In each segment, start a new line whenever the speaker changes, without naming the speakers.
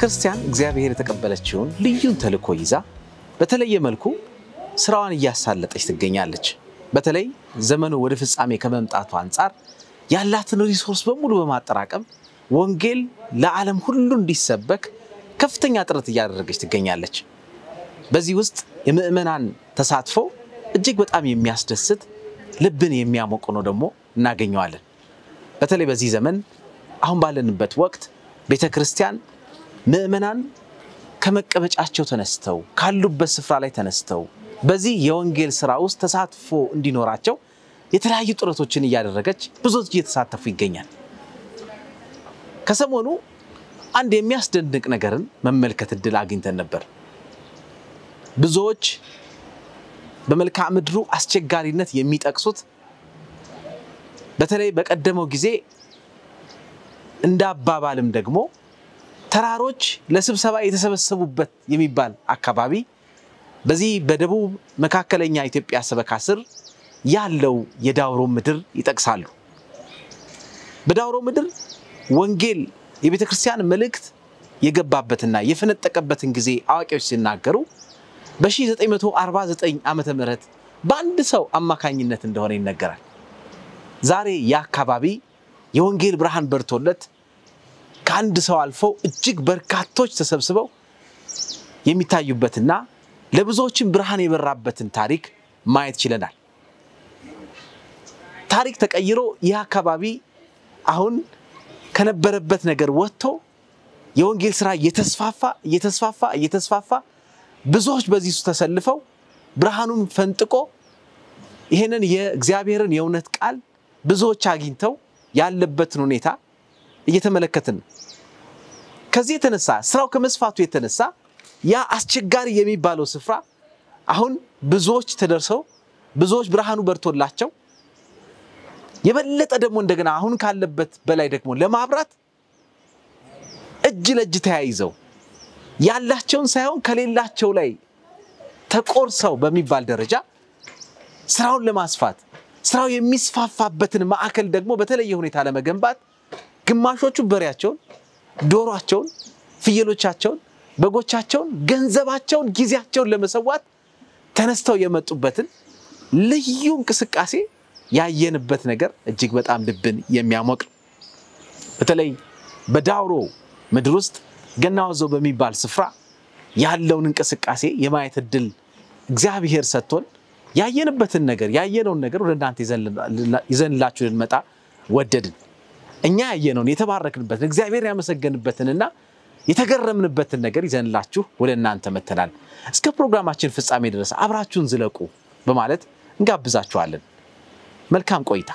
ክርስቲያን እግዚአብሔር የተቀበለችውን ልዩን ተልእኮ ይዛ በተለየ መልኩ ስራዋን እያሳለጠች ትገኛለች። በተለይ ዘመኑ ወደ ፍጻሜ ከመምጣቱ አንጻር ያላትን resource በሙሉ በማጠራቀም ወንጌል ለዓለም ሁሉ እንዲሰበክ ከፍተኛ ጥረት እያደረገች ትገኛለች። በዚህ ውስጥ የምዕመናን ተሳትፎ እጅግ በጣም የሚያስደስት ልብን የሚያሞቅ ነው ደግሞ እናገኘዋለን። በተለይ በዚህ ዘመን አሁን ባለንበት ወቅት ቤተ ክርስቲያን ምዕመናን ከመቀመጫቸው ተነስተው ካሉበት ስፍራ ላይ ተነስተው በዚህ የወንጌል ስራ ውስጥ ተሳትፎ እንዲኖራቸው የተለያዩ ጥረቶችን እያደረገች ብዙዎች እየተሳተፉ ይገኛል። ከሰሞኑ አንድ የሚያስደንቅ ነገርን መመልከት እድል አግኝተን ነበር። ብዙዎች በመልክዓ ምድሩ አስቸጋሪነት የሚጠቅሱት በተለይ በቀደመው ጊዜ እንደ አባባልም ደግሞ ተራሮች ለስብሰባ የተሰበሰቡበት የሚባል አካባቢ በዚህ በደቡብ መካከለኛ ኢትዮጵያ ሰበካ ስር ያለው የዳውሮ ምድር ይጠቅሳሉ። በዳውሮ ምድር ወንጌል የቤተ ክርስቲያን መልእክት የገባበትና የፈነጠቀበትን ጊዜ አዋቂዎች ሲናገሩ በ1949 ዓመተ ምህረት በአንድ ሰው አማካኝነት እንደሆነ ይነገራል። ዛሬ የአካባቢ የወንጌል ብርሃን በርቶለት ከአንድ ሰው አልፈው እጅግ በርካቶች ተሰብስበው የሚታዩበትና ለብዙዎችም ብርሃን የበራበትን ታሪክ ማየት ችለናል። ታሪክ ተቀይሮ ይህ አካባቢ አሁን ከነበረበት ነገር ወጥቶ የወንጌል ስራ እየተስፋፋ እየተስፋፋ እየተስፋፋ ብዙዎች በዚህ ተሰልፈው ብርሃኑን ፈንጥቆ ይህንን የእግዚአብሔርን የእውነት ቃል ብዙዎች አግኝተው ያለበትን ሁኔታ እየተመለከትን ነው። ከዚህ የተነሳ ስራው ከመስፋቱ የተነሳ ያ አስቸጋሪ የሚባለው ስፍራ አሁን ብዙዎች ተደርሰው ብዙዎች ብርሃኑ በርቶላቸው የበለጠ ደግሞ እንደገና አሁን ካለበት በላይ ደግሞ ለማብራት እጅ ለእጅ ተያይዘው ያላቸውን ሳይሆን ከሌላቸው ላይ ተቆርሰው በሚባል ደረጃ ስራውን ለማስፋት ስራው የሚስፋፋበትን ማዕከል ደግሞ በተለየ ሁኔታ ለመገንባት ግማሾቹ በሬያቸውን፣ ዶሯቸውን፣ ፍየሎቻቸውን፣ በጎቻቸውን፣ ገንዘባቸውን፣ ጊዜያቸውን ለመሰዋት ተነስተው የመጡበትን ልዩ እንቅስቃሴ ያየንበት ነገር እጅግ በጣም ልብን የሚያሞቅ በተለይ በዳውሮ ምድር ውስጥ ገናወዞ በሚባል ስፍራ ያለውን እንቅስቃሴ የማየት እድል እግዚአብሔር ሰጥቶን ያየንበትን ነገር ያየነውን ነገር ወደ እናንተ ይዘንላችሁ ልንመጣ ወደድን። እኛ ያየነውን የተባረክንበትን እግዚአብሔር ያመሰገንበትንና የተገረምንበትን ነገር ይዘንላችሁ ወደ እናንተ መተናል። እስከ ፕሮግራማችን ፍጻሜ ድረስ አብራችሁን ዝለቁ በማለት እንጋብዛችኋለን። መልካም ቆይታ።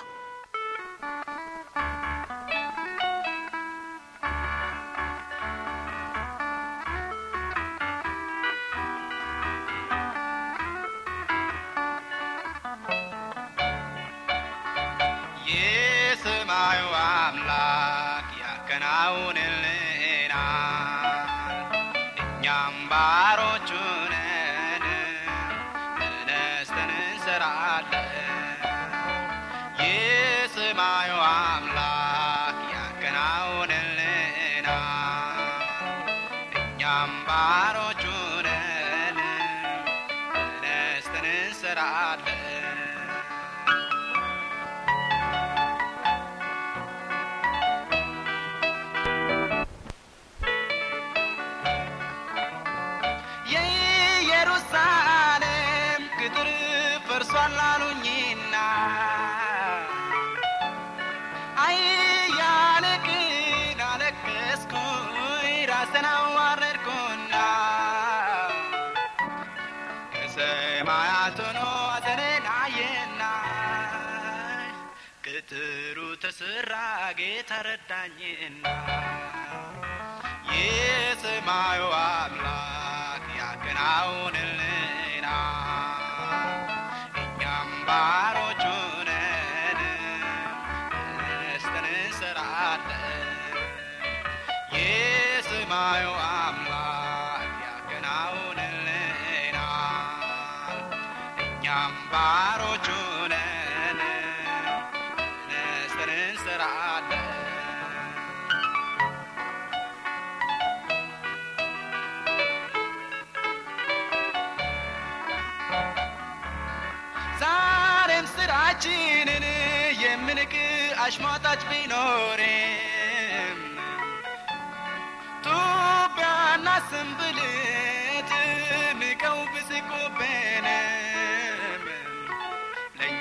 የሰማዩ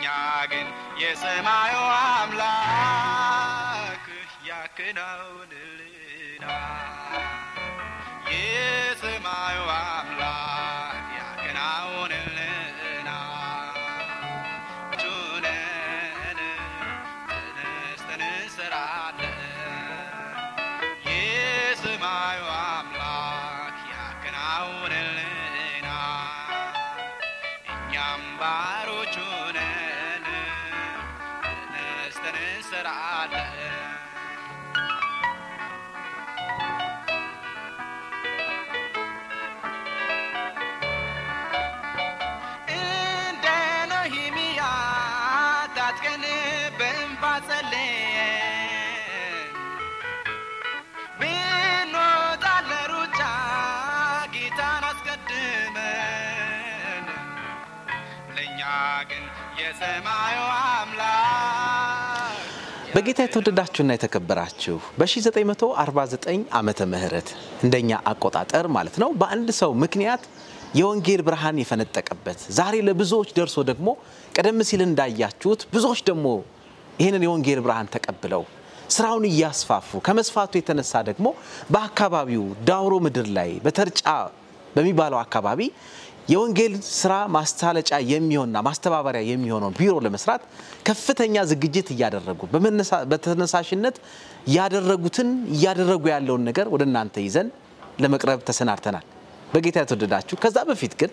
ለእኛ ግን የሰማዩ አምላክ ያከናውንልናል። የሰማዩ አምላክ የሰማዩ አምላክ።
በጌታ የተወደዳችሁና የተከበራችሁ በ1949 ዓመተ ምህረት እንደኛ አቆጣጠር ማለት ነው በአንድ ሰው ምክንያት የወንጌል ብርሃን የፈነጠቀበት ዛሬ ለብዙዎች ደርሶ ደግሞ ቀደም ሲል እንዳያችሁት ብዙዎች ደግሞ ይህንን የወንጌል ብርሃን ተቀብለው ስራውን እያስፋፉ ከመስፋቱ የተነሳ ደግሞ በአካባቢው ዳውሮ ምድር ላይ በተርጫ በሚባለው አካባቢ የወንጌል ስራ ማስታለጫ የሚሆንና ማስተባበሪያ የሚሆነውን ቢሮ ለመስራት ከፍተኛ ዝግጅት እያደረጉ በተነሳሽነት ያደረጉትን እያደረጉ ያለውን ነገር ወደ እናንተ ይዘን ለመቅረብ ተሰናድተናል። በጌታ የተወደዳችሁ ከዛ በፊት ግን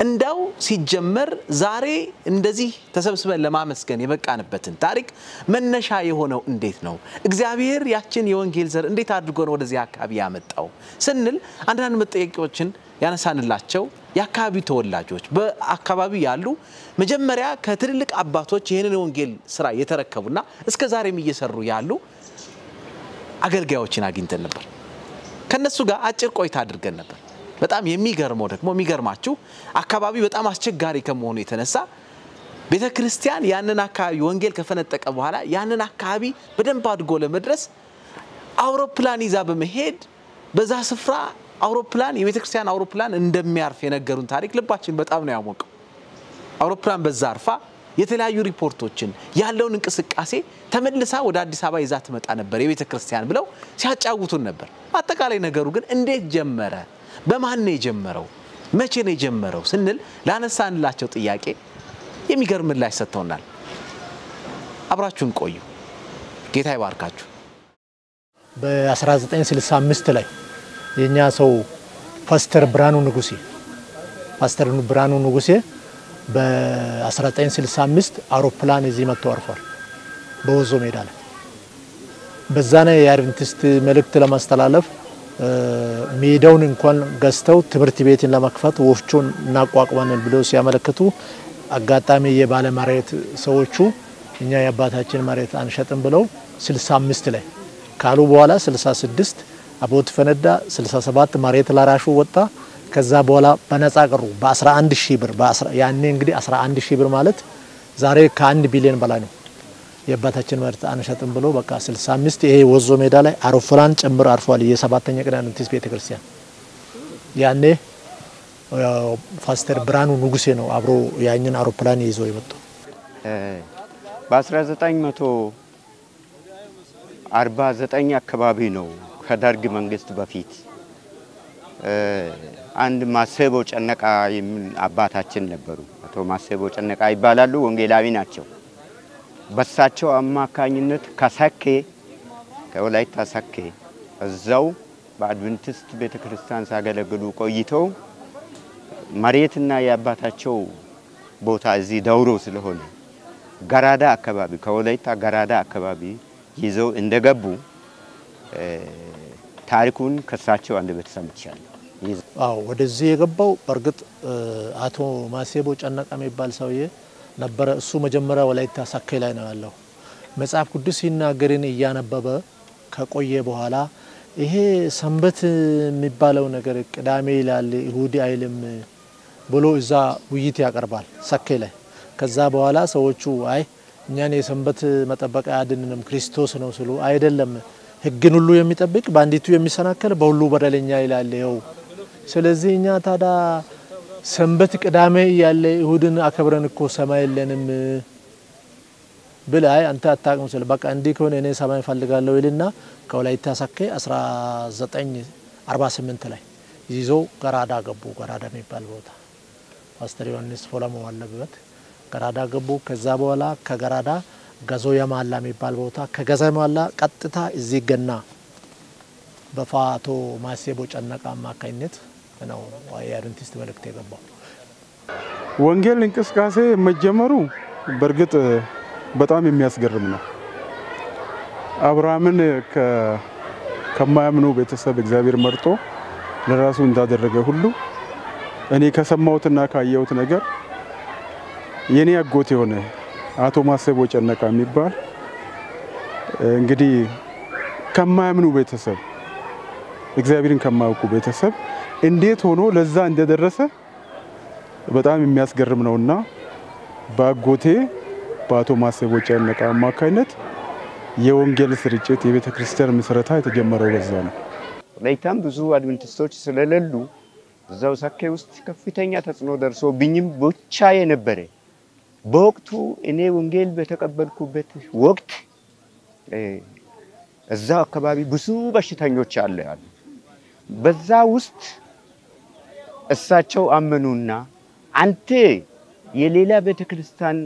እንዳው ሲጀመር ዛሬ እንደዚህ ተሰብስበን ለማመስገን የበቃንበትን ታሪክ መነሻ የሆነው እንዴት ነው? እግዚአብሔር ያችን የወንጌል ዘር እንዴት አድርጎ ነው ወደዚህ አካባቢ ያመጣው ስንል አንዳንድ መጠየቂዎችን ያነሳንላቸው የአካባቢው ተወላጆች በአካባቢው ያሉ መጀመሪያ ከትልልቅ አባቶች ይህንን የወንጌል ስራ የተረከቡና እስከ ዛሬም እየሰሩ ያሉ አገልጋዮችን አግኝተን ነበር። ከነሱ ጋር አጭር ቆይታ አድርገን ነበር። በጣም የሚገርመው ደግሞ የሚገርማችሁ አካባቢው በጣም አስቸጋሪ ከመሆኑ የተነሳ ቤተ ክርስቲያን ያንን አካባቢ ወንጌል ከፈነጠቀ በኋላ ያንን አካባቢ በደንብ አድጎ ለመድረስ አውሮፕላን ይዛ በመሄድ በዛ ስፍራ አውሮፕላን የቤተ ክርስቲያን አውሮፕላን እንደሚያርፍ የነገሩን ታሪክ ልባችን በጣም ነው ያሞቀው። አውሮፕላን በዛ አርፋ የተለያዩ ሪፖርቶችን ያለውን እንቅስቃሴ ተመልሳ ወደ አዲስ አበባ ይዛ ትመጣ ነበር የቤተ ክርስቲያን ብለው ሲያጫውቱን ነበር። አጠቃላይ ነገሩ ግን እንዴት ጀመረ? በማን ነው የጀመረው? መቼ ነው የጀመረው ስንል ላነሳንላቸው ጥያቄ የሚገርም ምላሽ ሰጥተውናል። አብራችሁን ቆዩ። ጌታ ይባርካችሁ።
በ1965 ላይ የእኛ ሰው ፓስተር ብርሃኑ ንጉሴ ፓስተር ብርሃኑ ንጉሴ በ1965 አውሮፕላን እዚህ መጥቶ አርፏል፣ በወዞ ሜዳ ላይ። በዛ ነው የአድቨንቲስት መልእክት ለማስተላለፍ ሜዳውን እንኳን ገዝተው ትምህርት ቤትን ለመክፈት ወፍጮን እናቋቁመን ብለው ሲያመለክቱ አጋጣሚ የባለ መሬት ሰዎቹ እኛ የአባታችን መሬት አንሸጥም ብለው 65 ላይ ካሉ በኋላ 66 አብዮት ፈነዳ። 67 መሬት ላራሹ ወጣ። ከዛ በኋላ በነጻ ቀሩ በ11 ሺህ ብር። ያኔ እንግዲህ 11 ሺህ ብር ማለት ዛሬ ከአንድ ቢሊዮን በላይ ነው። የአባታችን መሬት አንሸጥም ብሎ በቃ 65 ይሄ ወዞ ሜዳ ላይ አውሮፕላን ጭምር አርፏል። የሰባተኛ ቀን አድቨንቲስት ቤተክርስቲያን ያኔ ፓስተር ብርሃኑ ንጉሴ ነው አብሮ ያኝን አውሮፕላን ይዞ የመጣው።
በ1949 አካባቢ ነው ከደርግ መንግስት በፊት አንድ ማሰቦ ጨነቃ አባታችን ነበሩ። አቶ ማሰቦ ጨነቃ ይባላሉ። ወንጌላዊ ናቸው። በሳቸው አማካኝነት ከሰኬ ከወላይታ ሰኬ እዛው በአድቨንቲስት ቤተ ክርስቲያን ሲያገለግሉ ቆይተው መሬትና የአባታቸው ቦታ እዚህ ደውሮ ስለሆነ ገራዳ አካባቢ ከወላይታ ገራዳ አካባቢ ይዘው እንደገቡ ታሪኩን ከሳቸው አንድ ቤት ሰምቻለሁ።
አዎ ወደዚህ የገባው በእርግጥ አቶ ማሴቦ ጨነቃ የሚባል ሰውዬ ነበረ። እሱ መጀመሪያ ወላይታ ሰኬ ላይ ነው ያለው። መጽሐፍ ቅዱስ ሲናገርን እያነበበ ከቆየ በኋላ ይሄ ሰንበት የሚባለው ነገር ቅዳሜ ይላል እሁድ አይልም ብሎ እዛ ውይይት ያቀርባል ሰኬ ላይ። ከዛ በኋላ ሰዎቹ አይ እኛን የሰንበት መጠበቅ አያድንንም ክርስቶስ ነው ስሉ አይደለም። ሕግን ሁሉ የሚጠብቅ በአንዲቱ የሚሰናከል በሁሉ በደለኛ ይላል ይኸው። ስለዚህ እኛ ታዲያ ሰንበት ቅዳሜ እያለ እሁድን አከብረን እኮ ሰማይ የለንም ብል አይ አንተ አታውቅም ስል በቃ እንዲህ ከሆነ እኔ ሰማይ እፈልጋለሁ ይልና ከወላይታ ሰኬ 1948 ላይ ይዞ ገራዳ ገቡ። ገራዳ የሚባል ቦታ ፓስተር ዮሐንስ ፎለሞ አለበት። ገራዳ ገቡ። ከዛ በኋላ ከገራዳ ገዞ የማላ የሚባል ቦታ ከገዛ የማላ ቀጥታ እዚህ ገና በፋቶ ማሴቦ ጨነቃ አማካኝነት ነው የአድቨንቲስት መልእክት የገባው።
ወንጌል እንቅስቃሴ መጀመሩ በእርግጥ በጣም የሚያስገርም ነው። አብርሃምን ከማያምኑ ቤተሰብ እግዚአብሔር መርጦ ለራሱ እንዳደረገ ሁሉ እኔ ከሰማሁትና ካየሁት ነገር የኔ አጎት የሆነ አቶ ማሰቦ ጨነቃ የሚባል እንግዲህ ከማያምኑ ቤተሰብ እግዚአብሔርን ከማያውቁ ቤተሰብ እንዴት ሆኖ ለዛ እንደደረሰ በጣም የሚያስገርም ነውና በአጎቴ በአቶ ማሰቦ ጨነቃ አማካኝነት የወንጌል ስርጭት የቤተ ክርስቲያን ምስረታ የተጀመረው በዛ ነው።
ወላይታም ብዙ አድቨንቲስቶች ስለሌሉ እዛው ሰኬ ውስጥ ከፍተኛ ተጽዕኖ ደርሶብኝም ብቻዬ ነበረ። በወቅቱ እኔ ወንጌል በተቀበልኩበት ወቅት እዛው አካባቢ ብዙ በሽተኞች አለ ያሉ። በዛ ውስጥ እሳቸው አመኑና አንተ የሌላ ቤተ ክርስቲያን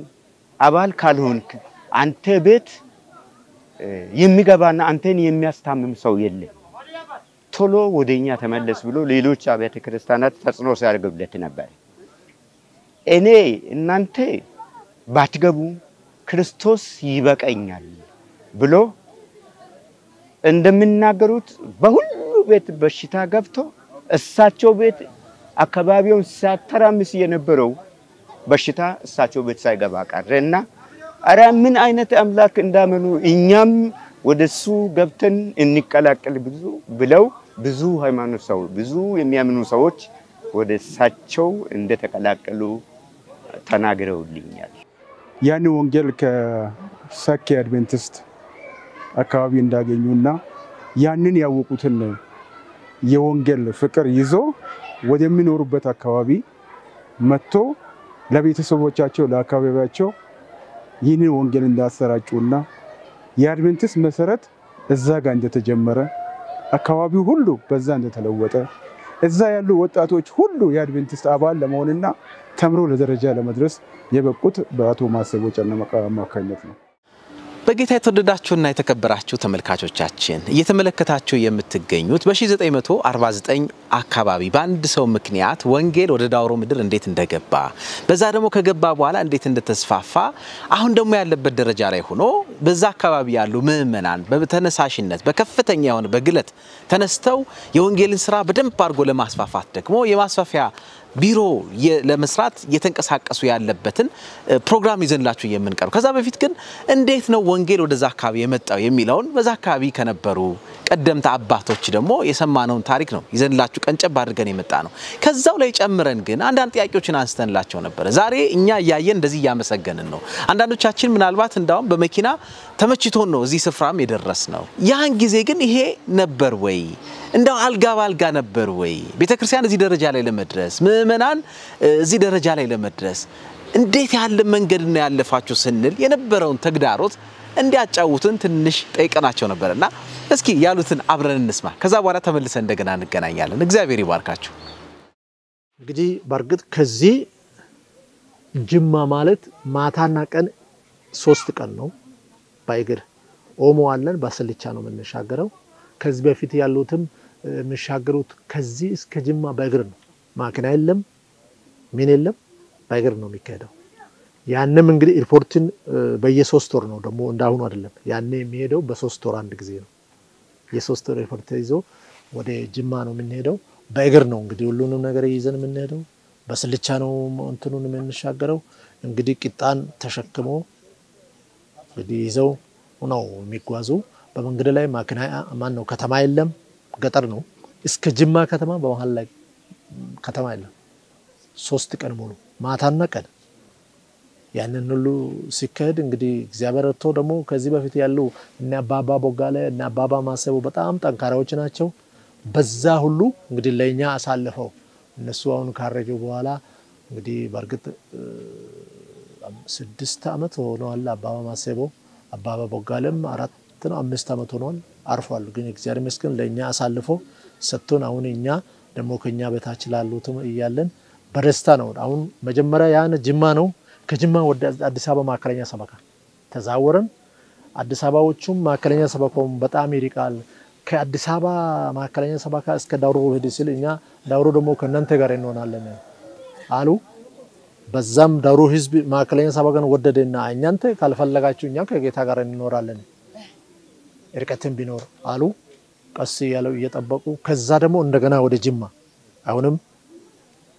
አባል ካልሆንክ አንተ ቤት የሚገባና አንተን የሚያስታምም ሰው የለም ቶሎ ወደኛ ተመለስ ብሎ ሌሎች አብያተ ክርስቲያናት ተጽዕኖ ሲያደርጉለት ነበር። እኔ እናንተ ባትገቡ ክርስቶስ ይበቀኛል ብሎ እንደሚናገሩት በሁሉ ቤት በሽታ ገብቶ እሳቸው ቤት አካባቢውን ሲያተራምስ የነበረው በሽታ እሳቸው ቤት ሳይገባ ቀረ እና አረ ምን አይነት አምላክ እንዳመኑ እኛም ወደሱ ገብተን እንቀላቀል ብዙ ብለው ብዙ ሃይማኖት ሰው ብዙ የሚያምኑ ሰዎች ወደ እሳቸው እንደተቀላቀሉ ተናግረውልኛል።
ያን ወንጌል ከሰኬ አድቬንቲስት አካባቢ እንዳገኙና ያንን ያወቁትን የወንጌል ፍቅር ይዞ ወደሚኖሩበት አካባቢ መጥቶ ለቤተሰቦቻቸው ለአካባቢያቸው ይህንን ወንጌል እንዳሰራጩና የአድቬንቲስት መሰረት እዛ ጋር እንደተጀመረ አካባቢው ሁሉ በዛ እንደተለወጠ እዛ ያሉ ወጣቶች ሁሉ የአድቬንቲስት አባል ለመሆንና ተምሮ ለደረጃ ለመድረስ የበቁት በአቶ ማሰቦ ጨነቃ አማካኝነት ነው።
በጌታ የተወደዳችሁና የተከበራችሁ ተመልካቾቻችን እየተመለከታችሁ የምትገኙት በ1949 አካባቢ በአንድ ሰው ምክንያት ወንጌል ወደ ዳውሮ ምድር እንዴት እንደገባ በዛ ደግሞ ከገባ በኋላ እንዴት እንደተስፋፋ አሁን ደግሞ ያለበት ደረጃ ላይ ሆኖ በዛ አካባቢ ያሉ ምዕመናን በተነሳሽነት በከፍተኛ የሆነ በግለት ተነስተው የወንጌልን ስራ በደንብ አድርጎ ለማስፋፋት ደግሞ የማስፋፊያ ቢሮ ለመስራት እየተንቀሳቀሱ ያለበትን ፕሮግራም ይዘንላችሁ የምንቀርብ። ከዛ በፊት ግን እንዴት ነው ወንጌል ወደዛ አካባቢ የመጣው የሚለውን በዛ አካባቢ ከነበሩ ቀደምት አባቶች ደግሞ የሰማነውን ታሪክ ነው ይዘንላችሁ ቀንጨብ አድርገን የመጣ ነው። ከዛው ላይ ጨምረን ግን አንዳንድ ጥያቄዎችን አንስተንላቸው ነበረ። ዛሬ እኛ እያየን እንደዚህ እያመሰገንን ነው። አንዳንዶቻችን ምናልባት እንዳውም በመኪና ተመችቶን ነው እዚህ ስፍራም የደረስ ነው። ያን ጊዜ ግን ይሄ ነበር ወይ እንደው አልጋ ባልጋ ነበር ወይ? ቤተ ክርስቲያን እዚህ ደረጃ ላይ ለመድረስ ምዕመናን እ፣ እዚህ ደረጃ ላይ ለመድረስ እንዴት ያለ መንገድ ነው ያለፋችሁ ስንል የነበረውን ተግዳሮት እንዲያጫውቱን ትንሽ ጠይቀናቸው ነበር እና እስኪ ያሉትን አብረን እንስማ። ከዛ በኋላ ተመልሰን እንደገና እንገናኛለን። እግዚአብሔር ይባርካችሁ።
እንግዲህ በእርግጥ ከዚህ ጅማ ማለት ማታና ቀን ሶስት ቀን ነው በእግር ኦሞ አለን በስልቻ ነው የምንሻገረው። ከዚህ በፊት ያሉትም የሚሻገሩት ከዚህ እስከ ጅማ በእግር ነው። ማኪና የለም ምን የለም፣ በእግር ነው የሚካሄደው። ያንም እንግዲህ ኤርፖርትን በየሶስት ወር ነው ደግሞ እንዳሁኑ አይደለም። ያኔ የሚሄደው በሶስት ወር አንድ ጊዜ ነው። የሶስት ወር ኤርፖርት ይዞ ወደ ጅማ ነው የምንሄደው። በእግር ነው እንግዲህ ሁሉንም ነገር ይዘን የምንሄደው። በስልቻ ነው እንትኑን የምንሻገረው። እንግዲህ ቂጣን ተሸክሞ እንግዲህ ይዘው ነው የሚጓዙ። በመንገድ ላይ ማኪና ማን ነው ከተማ የለም፣ ገጠር ነው። እስከ ጅማ ከተማ በመሀል ላይ ከተማ የለም። ሶስት ቀን ሙሉ ማታና ቀን ያንን ሁሉ ሲካሄድ እንግዲህ እግዚአብሔር ረድቶ ደግሞ ከዚህ በፊት ያሉ እነ አባባ ቦጋለ እነ አባባ ማሰቡ በጣም ጠንካራዎች ናቸው። በዛ ሁሉ እንግዲህ ለእኛ አሳልፈው እነሱ አሁን ካረጁ በኋላ እንግዲህ በእርግጥ ስድስት ዓመት ሆነዋል። አባባ ማሰቦ አባባ ቦጋለም አራት ነው አምስት ዓመት ሆነዋል አርፏል። ግን እግዚአብሔር ይመስገን ለእኛ አሳልፎ ሰጥቶን አሁን እኛ ደግሞ ከኛ በታች ላሉትም እያለን በደስታ ነው። አሁን መጀመሪያ ያን ጅማ ነው። ከጅማ ወደ አዲስ አበባ ማዕከለኛ ሰበካ ተዛወረን። አዲስ አበባዎቹም ማዕከለኛ ሰበካውም በጣም ይርቃል። ከአዲስ አበባ ማዕከለኛ ሰበካ እስከ ዳውሮ ሄድ ሲል እኛ ዳውሮ ደግሞ ከእናንተ ጋር እንሆናለን አሉ። በዛም ዳውሮ ህዝብ ማዕከለኛ ሰበካን ወደደና እኛንተ ካልፈለጋችሁ እኛ ከጌታ ጋር እንኖራለን እርቀትን ቢኖር አሉ። ቀስ ያለው እየጠበቁ ከዛ ደግሞ እንደገና ወደ ጅማ አሁንም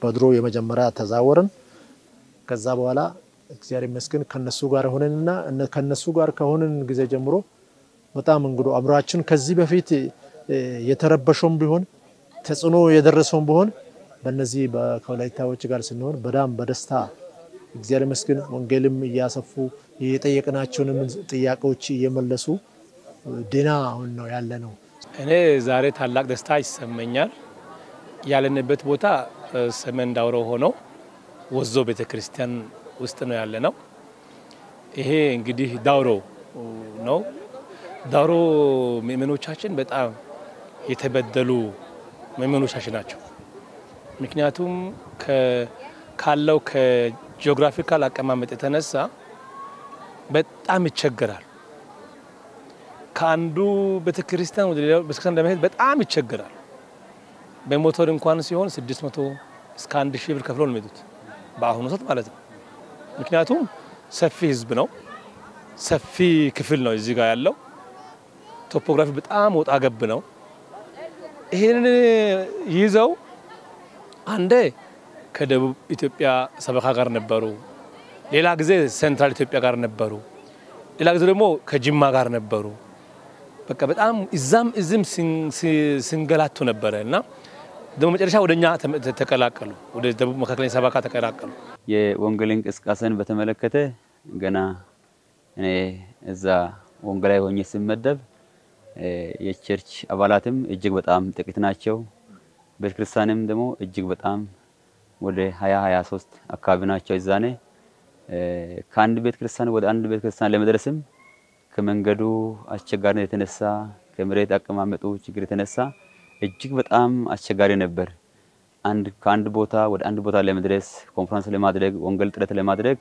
በድሮ የመጀመሪያ ተዛወርን። ከዛ በኋላ እግዚአብሔር ይመስገን ከነሱ ጋር ሆነንና ከነሱ ጋር ከሆንን ጊዜ ጀምሮ በጣም እንግዶ አብራችን ከዚህ በፊት የተረበሸውም ቢሆን ተጽዕኖ የደረሰውም ቢሆን በእነዚህ ከወላይታዎች ጋር ስንሆን በጣም በደስታ እግዚአብሔር ይመስገን ወንጌልም እያሰፉ የጠየቅናቸውንም ጥያቄዎች እየመለሱ ድና አሁን ነው ያለ ነው።
እኔ ዛሬ ታላቅ ደስታ ይሰመኛል። ያለንበት ቦታ ሰሜን ዳውሮ ሆኖ ወዞ ቤተ ክርስቲያን ውስጥ ነው ያለ ነው። ይሄ እንግዲህ ዳውሮ ነው። ዳውሮ ምእመኖቻችን በጣም የተበደሉ ምእመኖቻችን ናቸው። ምክንያቱም ካለው ከጂኦግራፊካል አቀማመጥ የተነሳ በጣም ይቸገራል። ከአንዱ ቤተክርስቲያን ወደ ሌላው ቤተክርስቲያን ለመሄድ በጣም ይቸገራል። በሞተር እንኳን ሲሆን 600 እስከ 1 ሺህ ብር ከፍለው ነው የሚሄዱት በአሁኑ ሰዓት ማለት ነው። ምክንያቱም ሰፊ ህዝብ ነው፣ ሰፊ ክፍል ነው እዚህ ጋር ያለው። ቶፖግራፊ በጣም ወጣ ገብ ነው። ይህንን ይዘው አንዴ ከደቡብ ኢትዮጵያ ሰበካ ጋር ነበሩ፣ ሌላ ጊዜ ሴንትራል ኢትዮጵያ ጋር ነበሩ፣ ሌላ ጊዜ ደግሞ ከጅማ ጋር ነበሩ። በቃ በጣም እዛም እዚህም ሲንገላቱ ነበረ እና ደግሞ መጨረሻ ወደ እኛ ተቀላቀሉ፣ ወደ ደቡብ መካከለኛ ሰበካ ተቀላቀሉ።
የወንጌል እንቅስቃሴን በተመለከተ ገና እኔ እዛ ወንጌላዊ ሆኜ ስመደብ የቸርች አባላትም እጅግ በጣም ጥቂት ናቸው። ቤተክርስቲያንም ደግሞ እጅግ በጣም ወደ ሀያ ሀያ ሶስት አካባቢ ናቸው። እዛኔ ከአንድ ቤተክርስቲያን ወደ አንድ ቤተክርስቲያን ለመድረስም ከመንገዱ አስቸጋሪነት የተነሳ ከመሬት አቀማመጡ ችግር የተነሳ እጅግ በጣም አስቸጋሪ ነበር። አንድ ከአንድ ቦታ ወደ አንድ ቦታ ለመድረስ ኮንፈረንስ ለማድረግ ወንጌል ጥረት ለማድረግ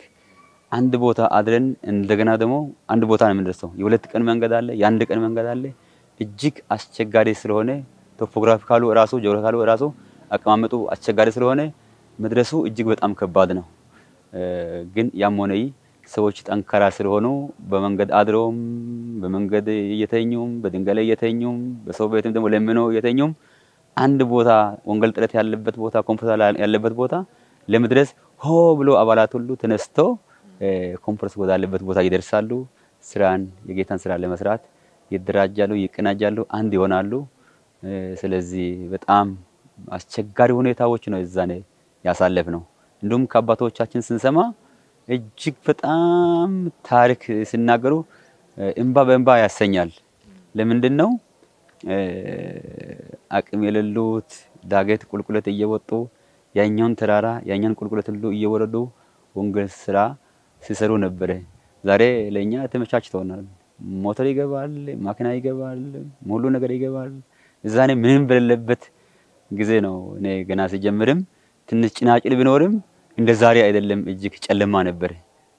አንድ ቦታ አድረን እንደገና ደግሞ አንድ ቦታ ነው የምንደርሰው። የሁለት ቀን መንገድ አለ፣ የአንድ ቀን መንገድ አለ። እጅግ አስቸጋሪ ስለሆነ topographical ኡ እራሱ geographical ኡ እራሱ አቀማመጡ አስቸጋሪ ስለሆነ መድረሱ እጅግ በጣም ከባድ ነው። ግን ያም ሆነ ሰዎች ጠንካራ ስለሆኑ በመንገድ አድረውም በመንገድ እየተኙም በድንጋይ ላይ እየተኙም በሰው ቤትም ደግሞ ለምነው እየተኙም አንድ ቦታ ወንጌል ጥረት ያለበት ቦታ ኮንፈረንስ ያለበት ቦታ ለመድረስ ሆ ብሎ አባላት ሁሉ ተነስተው ኮንፈረንስ ወዳለበት ቦታ ይደርሳሉ። ስራን የጌታን ስራ ለመስራት ይደራጃሉ፣ ይቀናጃሉ፣ አንድ ይሆናሉ። ስለዚህ በጣም አስቸጋሪ ሁኔታዎች ነው እዛኔ ያሳለፍ ነው። እንዲሁም ከአባቶቻችን ስንሰማ እጅግ በጣም ታሪክ ሲናገሩ እንባ በእንባ ያሰኛል። ለምንድን ነው አቅም የሌሉት ዳገት ቁልቁለት እየወጡ ያኛውን ተራራ ያኛውን ቁልቁለት ሁሉ እየወረዱ ወንጌል ስራ ሲሰሩ ነበረ። ዛሬ ለእኛ ተመቻችተውናል። ሞተር ይገባል፣ ማኪና ይገባል፣ ሙሉ ነገር ይገባል። እዛኔ ምንም በሌለበት ጊዜ ነው እኔ ገና ሲጀምርም ትንሽ ጭናጭል ቢኖርም እንደ ዛሬ አይደለም፣ እጅግ ጨለማ ነበር።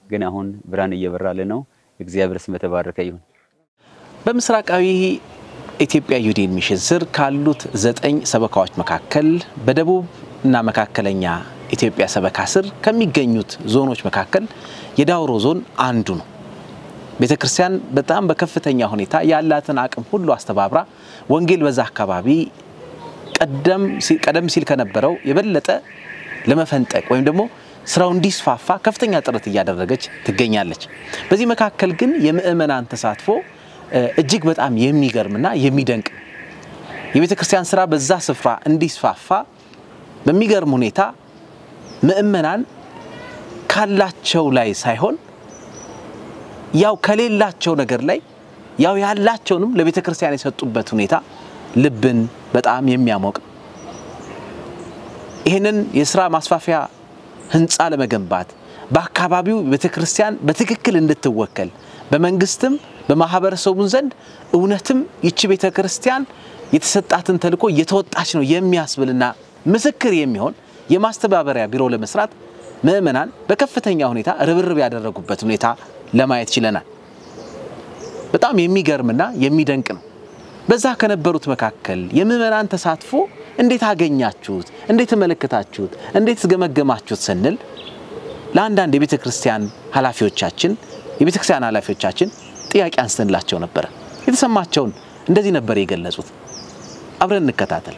ግን አሁን ብርሃን እየበራለ ነው። እግዚአብሔር ስም የተባረከ ይሁን።
በምስራቃዊ ኢትዮጵያ ዩኒየን ሚሽን ስር ካሉት ዘጠኝ ሰበካዎች መካከል በደቡብ እና መካከለኛ ኢትዮጵያ ሰበካ ስር ከሚገኙት ዞኖች መካከል የዳውሮ ዞን አንዱ ነው። ቤተ ክርስቲያን በጣም በከፍተኛ ሁኔታ ያላትን አቅም ሁሉ አስተባብራ ወንጌል በዛ አካባቢ ቀደም ሲል ከነበረው የበለጠ ለመፈንጠቅ ወይም ደግሞ ስራው እንዲስፋፋ ከፍተኛ ጥረት እያደረገች ትገኛለች። በዚህ መካከል ግን የምእመናን ተሳትፎ እጅግ በጣም የሚገርምና የሚደንቅ የቤተ ክርስቲያን ስራ በዛ ስፍራ እንዲስፋፋ በሚገርም ሁኔታ ምእመናን ካላቸው ላይ ሳይሆን ያው ከሌላቸው ነገር ላይ ያው ያላቸውንም ለቤተ ክርስቲያን የሰጡበት ሁኔታ ልብን በጣም የሚያሞቅ ነው። ይህንን የስራ ማስፋፊያ ህንፃ ለመገንባት በአካባቢው ቤተ ክርስቲያን በትክክል እንድትወከል በመንግስትም በማህበረሰቡም ዘንድ እውነትም ይቺ ቤተ ክርስቲያን የተሰጣትን ተልእኮ እየተወጣች ነው የሚያስብልና ምስክር የሚሆን የማስተባበሪያ ቢሮ ለመስራት ምዕመናን በከፍተኛ ሁኔታ ርብርብ ያደረጉበት ሁኔታ ለማየት ችለናል። በጣም የሚገርምና የሚደንቅ ነው። በዛ ከነበሩት መካከል የምዕመናን ተሳትፎ እንዴት አገኛችሁት? እንዴት ተመለከታችሁት? እንዴት ገመገማችሁት ስንል ለአንዳንድ የቤተ ክርስቲያን ኃላፊዎቻችን የቤተ ክርስቲያን ኃላፊዎቻችን ጥያቄ አንስተንላቸው ነበረ። የተሰማቸውን እንደዚህ ነበር የገለጹት። አብረን እንከታተል።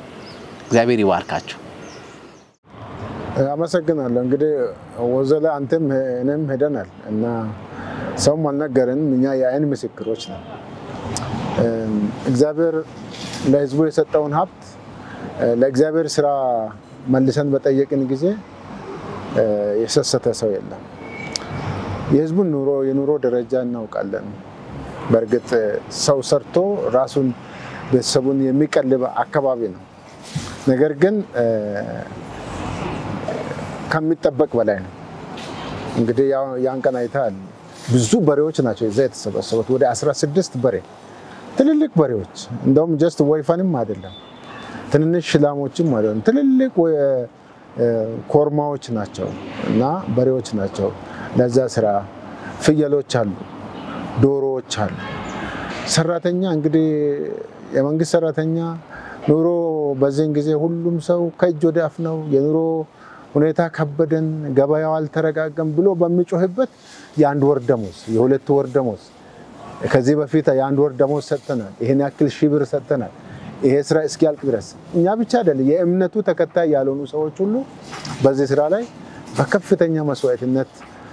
እግዚአብሔር ይባርካችሁ።
አመሰግናለሁ። እንግዲህ ወዘላ አንተም እኔም ሄደናል እና ሰውም አልነገረንም። እኛ የአይን ምስክሮች ነው። እግዚአብሔር ለሕዝቡ የሰጠውን ሀብት ለእግዚአብሔር ስራ መልሰን በጠየቅን ጊዜ የሰሰተ ሰው የለም። የሕዝቡን ኑሮ የኑሮ ደረጃ እናውቃለን። በእርግጥ ሰው ሰርቶ ራሱን ቤተሰቡን የሚቀልብ አካባቢ ነው። ነገር ግን ከሚጠበቅ በላይ ነው። እንግዲህ ያን ቀን አይተሃል። ብዙ በሬዎች ናቸው እዛ የተሰበሰቡት፣ ወደ 16 በሬ ትልልቅ በሬዎች። እንደውም just ወይፈንም አይደለም፣ ትንንሽ ላሞችም አይደለም፣ ትልልቅ ኮርማዎች ናቸው እና በሬዎች ናቸው ለዛ ስራ። ፍየሎች አሉ፣ ዶሮዎች አሉ። ሰራተኛ እንግዲህ የመንግስት ሰራተኛ ኑሮ በዚህን ጊዜ ሁሉም ሰው ከእጅ ወደ አፍ ነው። የኑሮ ሁኔታ ከበደን፣ ገበያው አልተረጋገም ብሎ በሚጮህበት የአንድ ወር ደሞዝ የሁለት ወር ደሞዝ ከዚህ በፊት የአንድ ወር ደሞዝ ሰጥተናል። ይህን ያክል ሺህ ብር ሰጥተናል። ይሄ ስራ እስኪያልቅ ድረስ እኛ ብቻ አይደለም የእምነቱ ተከታይ ያልሆኑ ሰዎች ሁሉ በዚህ ስራ ላይ በከፍተኛ መስዋዕትነት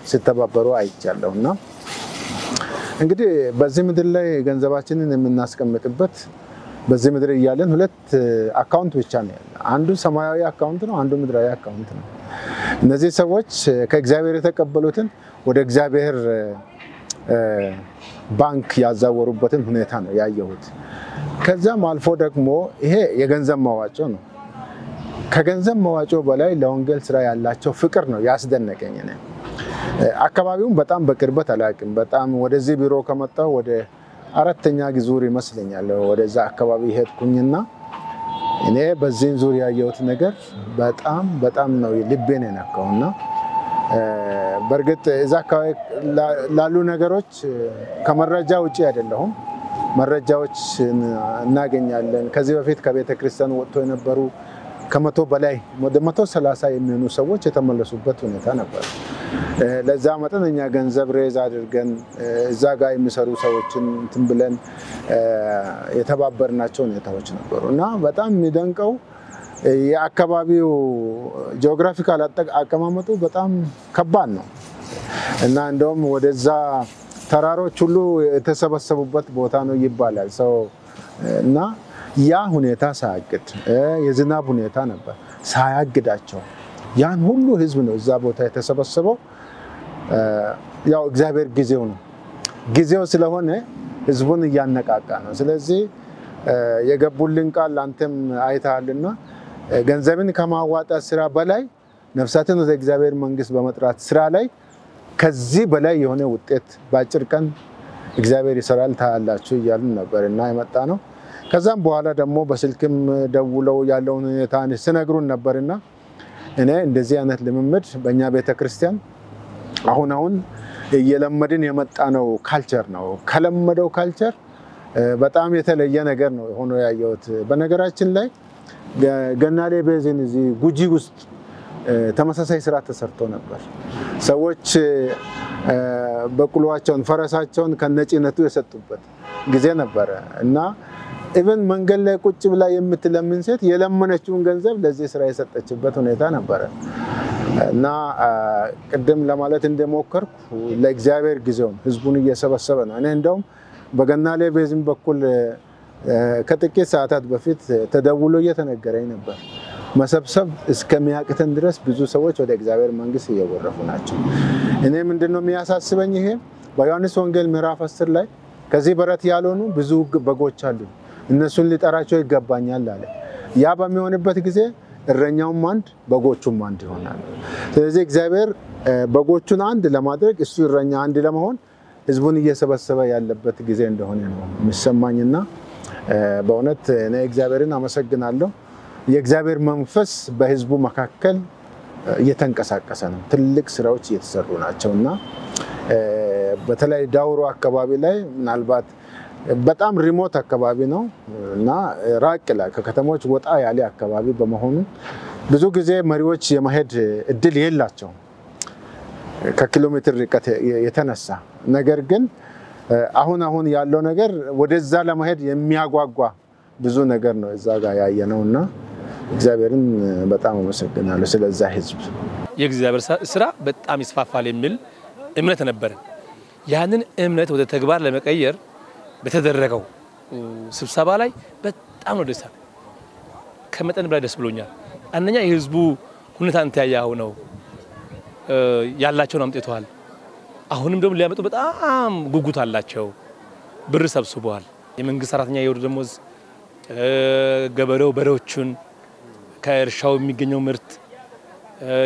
ሲተባበሩ አይቻለሁ እና እንግዲህ በዚህ ምድር ላይ ገንዘባችንን የምናስቀምጥበት በዚህ ምድር እያለን ሁለት account ብቻ ነው ያለ። አንዱ ሰማያዊ account ነው፣ አንዱ ምድራዊ account ነው። እነዚህ ሰዎች ከእግዚአብሔር የተቀበሉትን ወደ እግዚአብሔር ባንክ ያዛወሩበትን ሁኔታ ነው ያየሁት። ከዛም አልፎ ደግሞ ይሄ የገንዘብ መዋጮ ነው። ከገንዘብ መዋጮ በላይ ለወንጌል ስራ ያላቸው ፍቅር ነው ያስደነቀኝ። እኔ በጣም በቅርበት አላውቅም። በጣም ወደዚህ ቢሮ ከመጣሁ ወደ አራተኛ ዙር ይመስለኛል ወደዛ አካባቢ ሄድኩኝና እኔ በዚህን ዙር ያየሁት ነገር በጣም በጣም ነው ልቤን የነካው እና በእርግጥ እዛ አካባቢ ላሉ ነገሮች ከመረጃ ውጭ አይደለሁም። መረጃዎች እናገኛለን። ከዚህ በፊት ከቤተ ክርስቲያን ወጥቶ የነበሩ ከመቶ በላይ ወደ መቶ ሰላሳ የሚሆኑ ሰዎች የተመለሱበት ሁኔታ ነበር። ለዛ መጠን እኛ ገንዘብ ሬዝ አድርገን እዛ ጋር የሚሰሩ ሰዎችን እንትን ብለን የተባበርናቸው ሁኔታዎች ነበሩ እና በጣም የሚደንቀው የአካባቢው geographical አቀማመጡ በጣም ከባድ ነው እና እንደውም ወደዛ ተራሮች ሁሉ የተሰበሰቡበት ቦታ ነው ይባላል ሰው እና ያ ሁኔታ ሳያግድ የዝናብ ሁኔታ ነበር ሳያግዳቸው ያን ሁሉ ህዝብ ነው እዛ ቦታ የተሰበሰበው። ያው እግዚአብሔር ጊዜው ነው። ጊዜው ስለሆነ ህዝቡን እያነቃቃ ነው። ስለዚህ የገቡልን ቃል አንተም አይተሃልና ገንዘብን ከማዋጣት ስራ በላይ ነፍሳትን ወደ እግዚአብሔር መንግስት በመጥራት ስራ ላይ ከዚህ በላይ የሆነ ውጤት በአጭር ቀን እግዚአብሔር ይሰራል ታያላችሁ እያልን ነበር እና የመጣ ነው። ከዛም በኋላ ደግሞ በስልክም ደውለው ያለውን ሁኔታ ስነግሩን ነበርና እኔ እንደዚህ አይነት ልምምድ በእኛ ቤተ ክርስቲያን አሁን አሁን እየለመድን የመጣ ነው culture ነው። ከለመደው culture በጣም የተለየ ነገር ነው ሆኖ ያየሁት። በነገራችን ላይ ገናሌ ቤዝን እዚህ ጉጂ ውስጥ ተመሳሳይ ስራ ተሰርቶ ነበር። ሰዎች በቅሏቸውን ፈረሳቸውን ከነጭነቱ የሰጡበት ጊዜ ነበረ እና even መንገድ ላይ ቁጭ ብላ የምትለምን ሴት የለመነችውን ገንዘብ ለዚህ ስራ የሰጠችበት ሁኔታ ነበረ እና ቅድም ለማለት እንደሞከርኩ ለእግዚአብሔር ጊዜውን ህዝቡን እየሰበሰበ ነው። እኔ እንደውም በገናሌ ቤዝን በኩል ከጥቂት ሰዓታት በፊት ተደውሎ እየተነገረኝ ነበር። መሰብሰብ እስከሚያቅተን ድረስ ብዙ ሰዎች ወደ እግዚአብሔር መንግስት እየጎረፉ ናቸው። እኔ ምንድን ነው የሚያሳስበኝ ይሄ በዮሐንስ ወንጌል ምዕራፍ አስር ላይ ከዚህ በረት ያልሆኑ ብዙ በጎች አሉ፣ እነሱን ሊጠራቸው ይገባኛል አለ። ያ በሚሆንበት ጊዜ እረኛውም አንድ በጎቹም አንድ ይሆናል። ስለዚህ እግዚአብሔር በጎቹን አንድ ለማድረግ እሱ እረኛ አንድ ለመሆን ህዝቡን እየሰበሰበ ያለበት ጊዜ እንደሆነ ነው የሚሰማኝና በእውነት እኔ እግዚአብሔርን አመሰግናለሁ። የእግዚአብሔር መንፈስ በህዝቡ መካከል እየተንቀሳቀሰ ነው። ትልቅ ስራዎች እየተሰሩ ናቸው እና በተለይ ዳውሮ አካባቢ ላይ ምናልባት በጣም ሪሞት አካባቢ ነው እና ራቅ ይላል ከከተሞች ወጣ ያለ አካባቢ በመሆኑ ብዙ ጊዜ መሪዎች የመሄድ እድል የላቸውም ከኪሎ ሜትር ርቀት የተነሳ ነገር ግን አሁን አሁን ያለው ነገር ወደዛ ለመሄድ የሚያጓጓ ብዙ ነገር ነው እዛ ጋር ያየ እና እግዚአብሔርን በጣም አመሰግናለሁ ስለዛ ህዝብ።
የእግዚአብሔር ስራ በጣም ይስፋፋል የሚል እምነት ነበረ። ያንን እምነት ወደ ተግባር ለመቀየር በተደረገው ስብሰባ ላይ በጣም ነው ደስ ከመጠን በላይ ደስ ብሎኛል። አንደኛ የህዝቡ ሁኔታ እንተያያው ነው ያላቸውን አምጥተዋል። አሁንም ደግሞ ሊያመጡ በጣም ጉጉት አላቸው። ብር ሰብስበዋል። የመንግስት ሰራተኛ የወር ደሞዝ፣ ገበሬው በሬዎቹን ከእርሻው የሚገኘው ምርት፣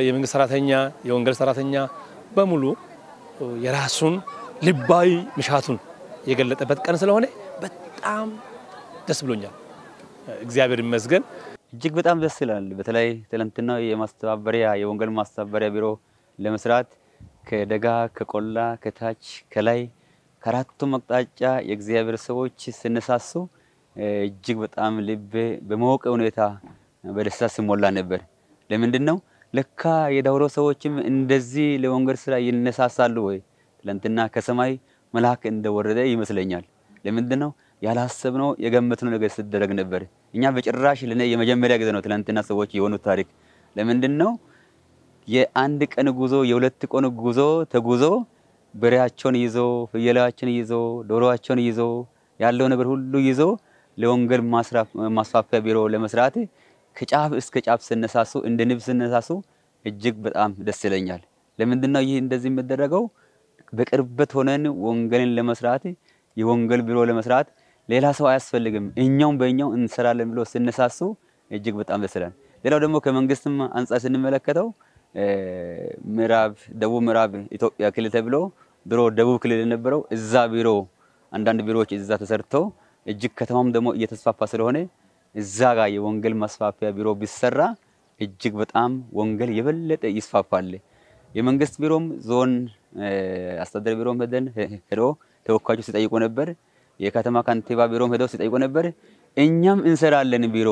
የመንግስት ሰራተኛ፣ የወንጌል ሰራተኛ በሙሉ የራሱን ልባዊ ምሻቱን የገለጠበት ቀን ስለሆነ በጣም ደስ ብሎኛል። እግዚአብሔር ይመስገን።
እጅግ በጣም ደስ ይላል። በተለይ ትናንትና የማስተባበሪያ የወንጌል ማስተባበሪያ ቢሮ ለመስራት ከደጋ ከቆላ ከታች ከላይ ከአራቱም አቅጣጫ የእግዚአብሔር ሰዎች ሲነሳሱ እጅግ በጣም ልብ በመወቀ ሁኔታ በደስታ ሲሞላ ነበር። ለምንድን ነው ለካ የዳውሮ ሰዎችም እንደዚህ ለወንጌል ስራ ይነሳሳሉ ወይ? ትላንትና ከሰማይ መልአክ እንደወረደ ይመስለኛል። ለምንድን ነው ያላሰብነው የገመትነው ነገር ሲደረግ ነበር። እኛ በጭራሽ ለኔ የመጀመሪያ ጊዜ ነው ትላንትና ሰዎች የሆኑት ታሪክ። ለምንድን ነው የአንድ ቀን ጉዞ የሁለት ቀን ጉዞ ተጉዞ በሬያቸውን ይዞ ፍየላቸውን ይዞ ዶሮዋቸውን ይዞ ያለው ነገር ሁሉ ይዞ ለወንጌል ማስፋፊያ ቢሮ ለመስራት ከጫፍ እስከ ጫፍ ስነሳሱ እንደ ንብ ስነሳሱ እጅግ በጣም ደስ ይለኛል። ለምንድን ነው ይህ እንደዚህ የሚደረገው? በቅርበት ሆነን ወንጌልን ለመስራት የወንጌል ቢሮ ለመስራት ሌላ ሰው አያስፈልግም፣ እኛውም በእኛው እንሰራለን ብሎ ስነሳሱ እጅግ በጣም ደስ ይላል። ሌላው ደግሞ ከመንግስትም አንጻር ስንመለከተው ምዕራብ ደቡብ ምዕራብ ኢትዮጵያ ክልል ተብሎ ድሮ ደቡብ ክልል የነበረው እዛ ቢሮ አንዳንድ ቢሮዎች እዛ ተሰርተው እጅግ ከተማም ደግሞ እየተስፋፋ ስለሆነ እዛ ጋር የወንጌል ማስፋፊያ ቢሮ ቢሰራ እጅግ በጣም ወንጌል የበለጠ ይስፋፋል። የመንግስት ቢሮም ዞን አስተዳደር ቢሮም ሄደን ሄዶ ተወካዮች ሲጠይቁ ነበር። የከተማ ከንቲባ ቢሮም ሄደው ሲጠይቁ ነበር። እኛም እንሰራለን ቢሮ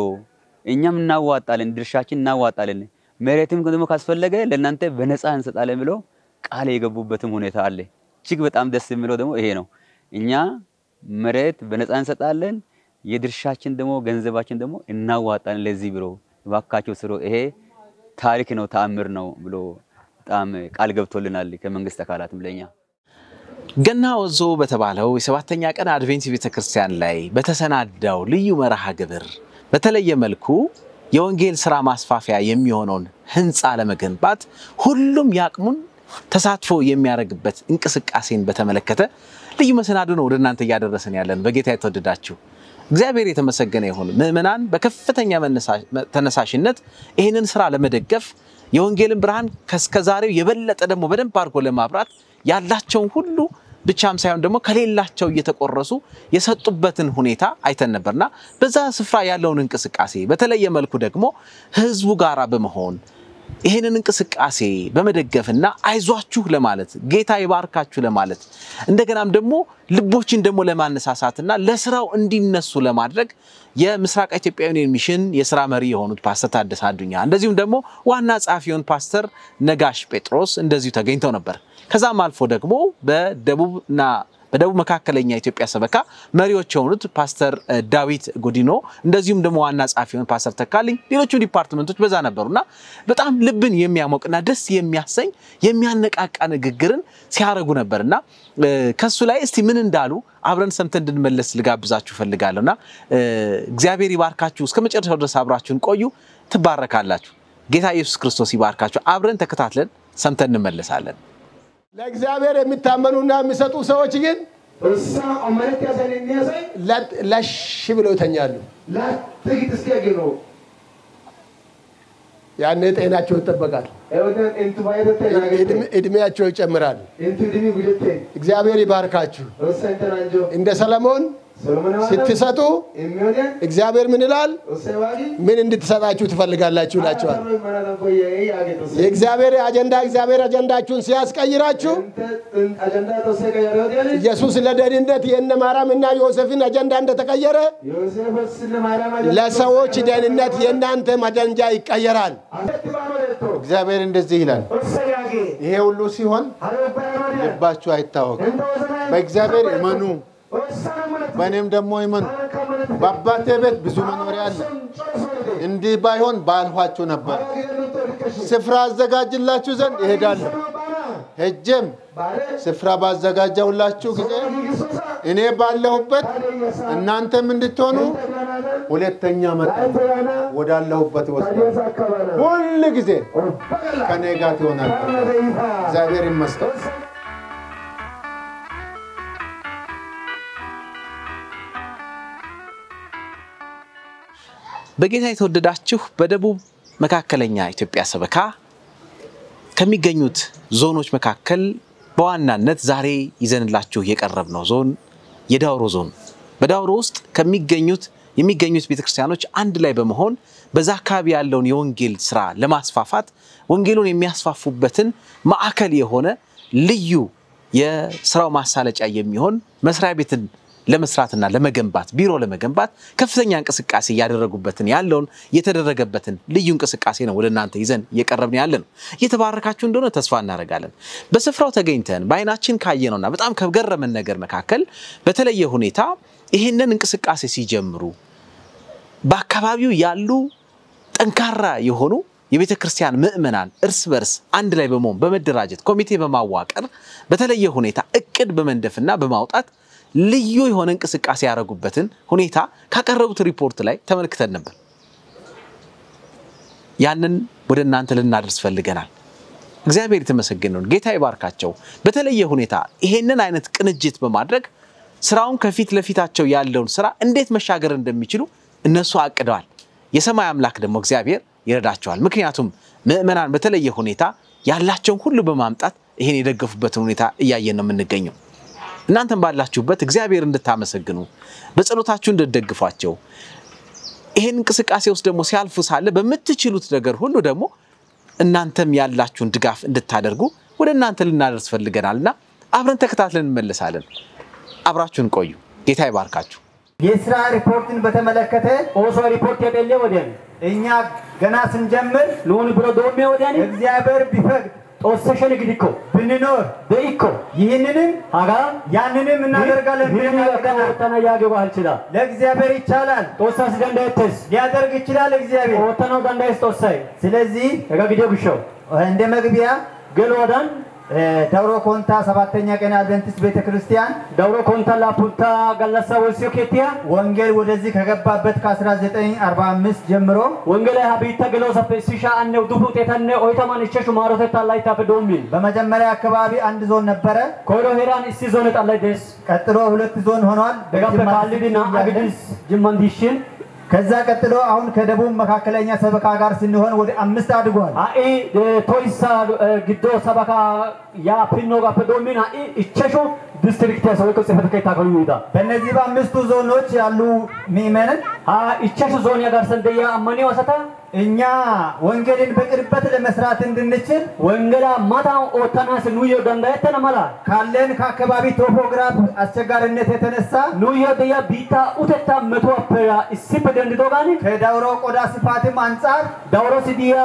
እኛም እናዋጣለን፣ ድርሻችን እናዋጣለን፣ መሬትም ደግሞ ካስፈለገ ለእናንተ በነፃ እንሰጣለን ብሎ ቃል የገቡበትም ሁኔታ አለ። እጅግ በጣም ደስ የሚለው ደግሞ ይሄ ነው። እኛ መሬት በነፃ እንሰጣለን፣ የድርሻችን ደግሞ ገንዘባችን ደግሞ እናዋጣለን ለዚህ ቢሮ እባካችሁ ስሩ፣ ይሄ ታሪክ ነው፣ ተአምር ነው ብሎ በጣም ቃል ገብቶልናል ከመንግስት አካላትም ለኛ።
ገና ወዞ በተባለው የሰባተኛ ቀን አድቬንቲስት ቤተክርስቲያን ላይ በተሰናዳው ልዩ መርሃ ግብር በተለየ መልኩ የወንጌል ስራ ማስፋፊያ የሚሆነውን ህንፃ ለመገንባት ሁሉም ያቅሙን ተሳትፎ የሚያደርግበት እንቅስቃሴን በተመለከተ ልዩ መሰናዶ ነው ወደ እናንተ እያደረሰን ያለን። በጌታ የተወደዳችሁ እግዚአብሔር የተመሰገነ ይሁን። ምዕመናን በከፍተኛ ተነሳሽነት ይህንን ስራ ለመደገፍ የወንጌልን ብርሃን ከስከዛሬው የበለጠ ደግሞ በደንብ አድርጎ ለማብራት ያላቸውን ሁሉ ብቻም ሳይሆን ደግሞ ከሌላቸው እየተቆረሱ የሰጡበትን ሁኔታ አይተን ነበርና በዛ ስፍራ ያለውን እንቅስቃሴ በተለየ መልኩ ደግሞ ህዝቡ ጋራ በመሆን ይህንን እንቅስቃሴ በመደገፍና አይዟችሁ ለማለት ጌታ ይባርካችሁ ለማለት እንደገናም ደግሞ ልቦችን ደግሞ ለማነሳሳትና ለስራው እንዲነሱ ለማድረግ የምስራቅ ኢትዮጵያ ዩኒየን ሚሽን የስራ መሪ የሆኑት ፓስተር ታደሰ አዱኛ እንደዚሁም ደግሞ ዋና ጸሐፊውን ፓስተር ነጋሽ ጴጥሮስ እንደዚሁ ተገኝተው ነበር። ከዛም አልፎ ደግሞ በደቡብና በደቡብ መካከለኛ ኢትዮጵያ ሰበካ መሪዎች የሆኑት ፓስተር ዳዊት ጉዲኖ እንደዚሁም ደግሞ ዋና ጸሐፊ የሆኑት ፓስተር ተካልኝ ሌሎቹም department ኦች በዛ ነበሩና በጣም ልብን የሚያሞቅና ደስ የሚያሰኝ የሚያነቃቃ ንግግርን ሲያደርጉ ነበርና ከሱ ላይ እስቲ ምን እንዳሉ አብረን ሰምተን እንድንመለስ ልጋብዛችሁ ፈልጋለሁና እግዚአብሔር ይባርካችሁ። እስከ መጨረሻው ድረስ አብራችሁን ቆዩ። ትባረካላችሁ። ጌታ ኢየሱስ ክርስቶስ ይባርካችሁ። አብረን ተከታትለን ሰምተን እንመለሳለን።
ለእግዚአብሔር የሚታመኑና የሚሰጡ ሰዎች ግን ለሽ ብለው ይተኛሉ። ያኔ ጤናቸው ይጠበቃል፣ እድሜ- እድሜያቸው ይጨምራል። እግዚአብሔር ይባርካችሁ። እንደ ሰለሞን ስትሰጡ እግዚአብሔር ምን ይላል? ምን እንድትሰጣችሁ ትፈልጋላችሁ ይላቸዋል። የእግዚአብሔር አጀንዳ እግዚአብሔር አጀንዳችሁን ሲያስቀይራችሁ ኢየሱስ ለደህንነት የእነ ማርያም እና ዮሴፍን አጀንዳ እንደተቀየረ ለሰዎች ደህንነት የእናንተ አጀንዳ ይቀየራል።
እግዚአብሔር እንደዚህ ይላል፣ ይሄ ሁሉ ሲሆን ልባችሁ አይታወቅ። በእግዚአብሔር እመኑ፣ በእኔም ደግሞ እመኑ። በአባቴ ቤት ብዙ መኖሪያ አለ። እንዲህ ባይሆን ባልኋችሁ ነበር። ስፍራ አዘጋጅላችሁ ዘንድ እሄዳለሁ። ሄጄም ስፍራ ባዘጋጀሁላችሁ ጊዜ እኔ ባለሁበት እናንተም እንድትሆኑ ሁለተኛ መጣ ወዳለሁበት ይወስዳል። ሁል ጊዜ ከኔ ጋር ትሆናል። እግዚአብሔር ይመስገን።
በጌታ የተወደዳችሁ በደቡብ መካከለኛ ኢትዮጵያ ሰበካ ከሚገኙት ዞኖች መካከል በዋናነት ዛሬ ይዘንላችሁ የቀረብነው ዞን የዳውሮ ዞን በዳውሮ ውስጥ ከሚገኙት የሚገኙት ቤተክርስቲያኖች አንድ ላይ በመሆን በዛ አካባቢ ያለውን የወንጌል ስራ ለማስፋፋት ወንጌሉን የሚያስፋፉበትን ማዕከል የሆነ ልዩ የስራው ማሳለጫ የሚሆን መስሪያ ቤትን ለመስራትና ለመገንባት ቢሮ ለመገንባት ከፍተኛ እንቅስቃሴ እያደረጉበትን ያለውን የተደረገበትን ልዩ እንቅስቃሴ ነው ወደ እናንተ ይዘን እየቀረብን ያለ ነው። እየተባረካችሁ እንደሆነ ተስፋ እናደርጋለን። በስፍራው ተገኝተን በአይናችን ካየነውና በጣም ከገረመን ነገር መካከል በተለየ ሁኔታ ይህንን እንቅስቃሴ ሲጀምሩ በአካባቢው ያሉ ጠንካራ የሆኑ የቤተ ክርስቲያን ምዕመናን እርስ በርስ አንድ ላይ በመሆን በመደራጀት ኮሚቴ በማዋቀር በተለየ ሁኔታ እቅድ በመንደፍና በማውጣት ልዩ የሆነ እንቅስቃሴ ያደረጉበትን ሁኔታ ካቀረቡት ሪፖርት ላይ ተመልክተን ነበር። ያንን ወደ እናንተ ልናደርስ ፈልገናል። እግዚአብሔር የተመሰገነ ጌታ ይባርካቸው። በተለየ ሁኔታ ይሄንን አይነት ቅንጅት በማድረግ ስራውን ከፊት ለፊታቸው ያለውን ስራ እንዴት መሻገር እንደሚችሉ እነሱ አቅደዋል። የሰማይ አምላክ ደግሞ እግዚአብሔር ይረዳቸዋል። ምክንያቱም ምዕመናን በተለየ ሁኔታ ያላቸውን ሁሉ በማምጣት ይሄን የደገፉበትን ሁኔታ እያየን ነው የምንገኘው። እናንተም ባላችሁበት እግዚአብሔር እንድታመሰግኑ በጸሎታችሁ እንድትደግፏቸው ይሄን እንቅስቃሴ ውስጥ ደግሞ ሲያልፉ ሳለ በምትችሉት ነገር ሁሉ ደግሞ እናንተም ያላችሁን ድጋፍ እንድታደርጉ ወደ እናንተ ልናደርስ ፈልገናልና አብረን ተከታትለን እንመለሳለን። አብራችሁን ቆዩ። ጌታ ይባርካችሁ።
የስራ ሪፖርትን በተመለከተ ኦሶ ሪፖርት የጠለ ወዲያን እኛ ገና ስንጀምር ሎን ብሎ ዶሜ ወዲያን እግዚአብሔር ቢፈቅድ ጦሰሸን ግዲኮ ብንኖር በኢኮ ይህንንም አጋ ያንንም እናደርጋለን ብለን ወተና ያገባ ይችላል ለእግዚአብሔር ይቻላል። ጦሳስ ደንዳይተስ ሊያደርግ ይችላል እግዚአብሔር። ወተናው ደንዳይስ ጦሳይ። ስለዚህ ተጋግዴ ብሾው እንደ መግቢያ ገልወዳን ደብረ ኮንታ ሰባተኛ ቀን አድቨንቲስት ቤተ ክርስቲያን ደብረ ኮንታ ላፑንታ ጋላሳ ወሲዮ ኬቲያ ወንጌል ወደዚህ ከገባበት ከ1945 ጀምሮ ወንጌል ሀቢታ ገለው ሰፈ ሲሻ አነው ዱፉ ጤታነ ኦይታማን እቸሹ ማሮቴታ ላይ ታፈ ዶሚል በመጀመሪያ አካባቢ አንድ ዞን ነበረ። ኮይሮ ሄራን እሲ ዞን ጣላይ ደስ ቀጥሎ ሁለት ዞን ሆኗል። ደጋፈ ካልዲና አግዲስ ጅማንዲሽን ከዛ ቀጥሎ አሁን ከደቡብ መካከለኛ ሰበካ ጋር ስንሆን ወደ አምስት አድጓል። አኢ ቶይሳ ግዶ ሰበካ ያ ፒኖ ጋር ዶሚን አኢ እቸሾ ዲስትሪክት ያሰወቀ ጽሕፈት ቤት ታከሉ ይዳ። በእነዚህ በአምስቱ ዞኖች ያሉ ምእመናን አ እቸሾ ዞን ያጋር ሰንደያ አማኒ ወሰታ እኛ ወንጌልን በቅርበት ለመስራት እንድንችል ወንጌላ ማታ ኦታናስ ኑዮ ደንዳየተነ መላ ካለን ከአካባቢ ቶፖግራፍ አስቸጋሪነት የተነሳ ኑዮ ደያ ቢታ ኡተታ መቶ አፐያ እስፕ ደንድቶ ጋኒ። ከዳውሮ ቆዳ ስፋትም አንጻር ዳውሮ ሲዲያ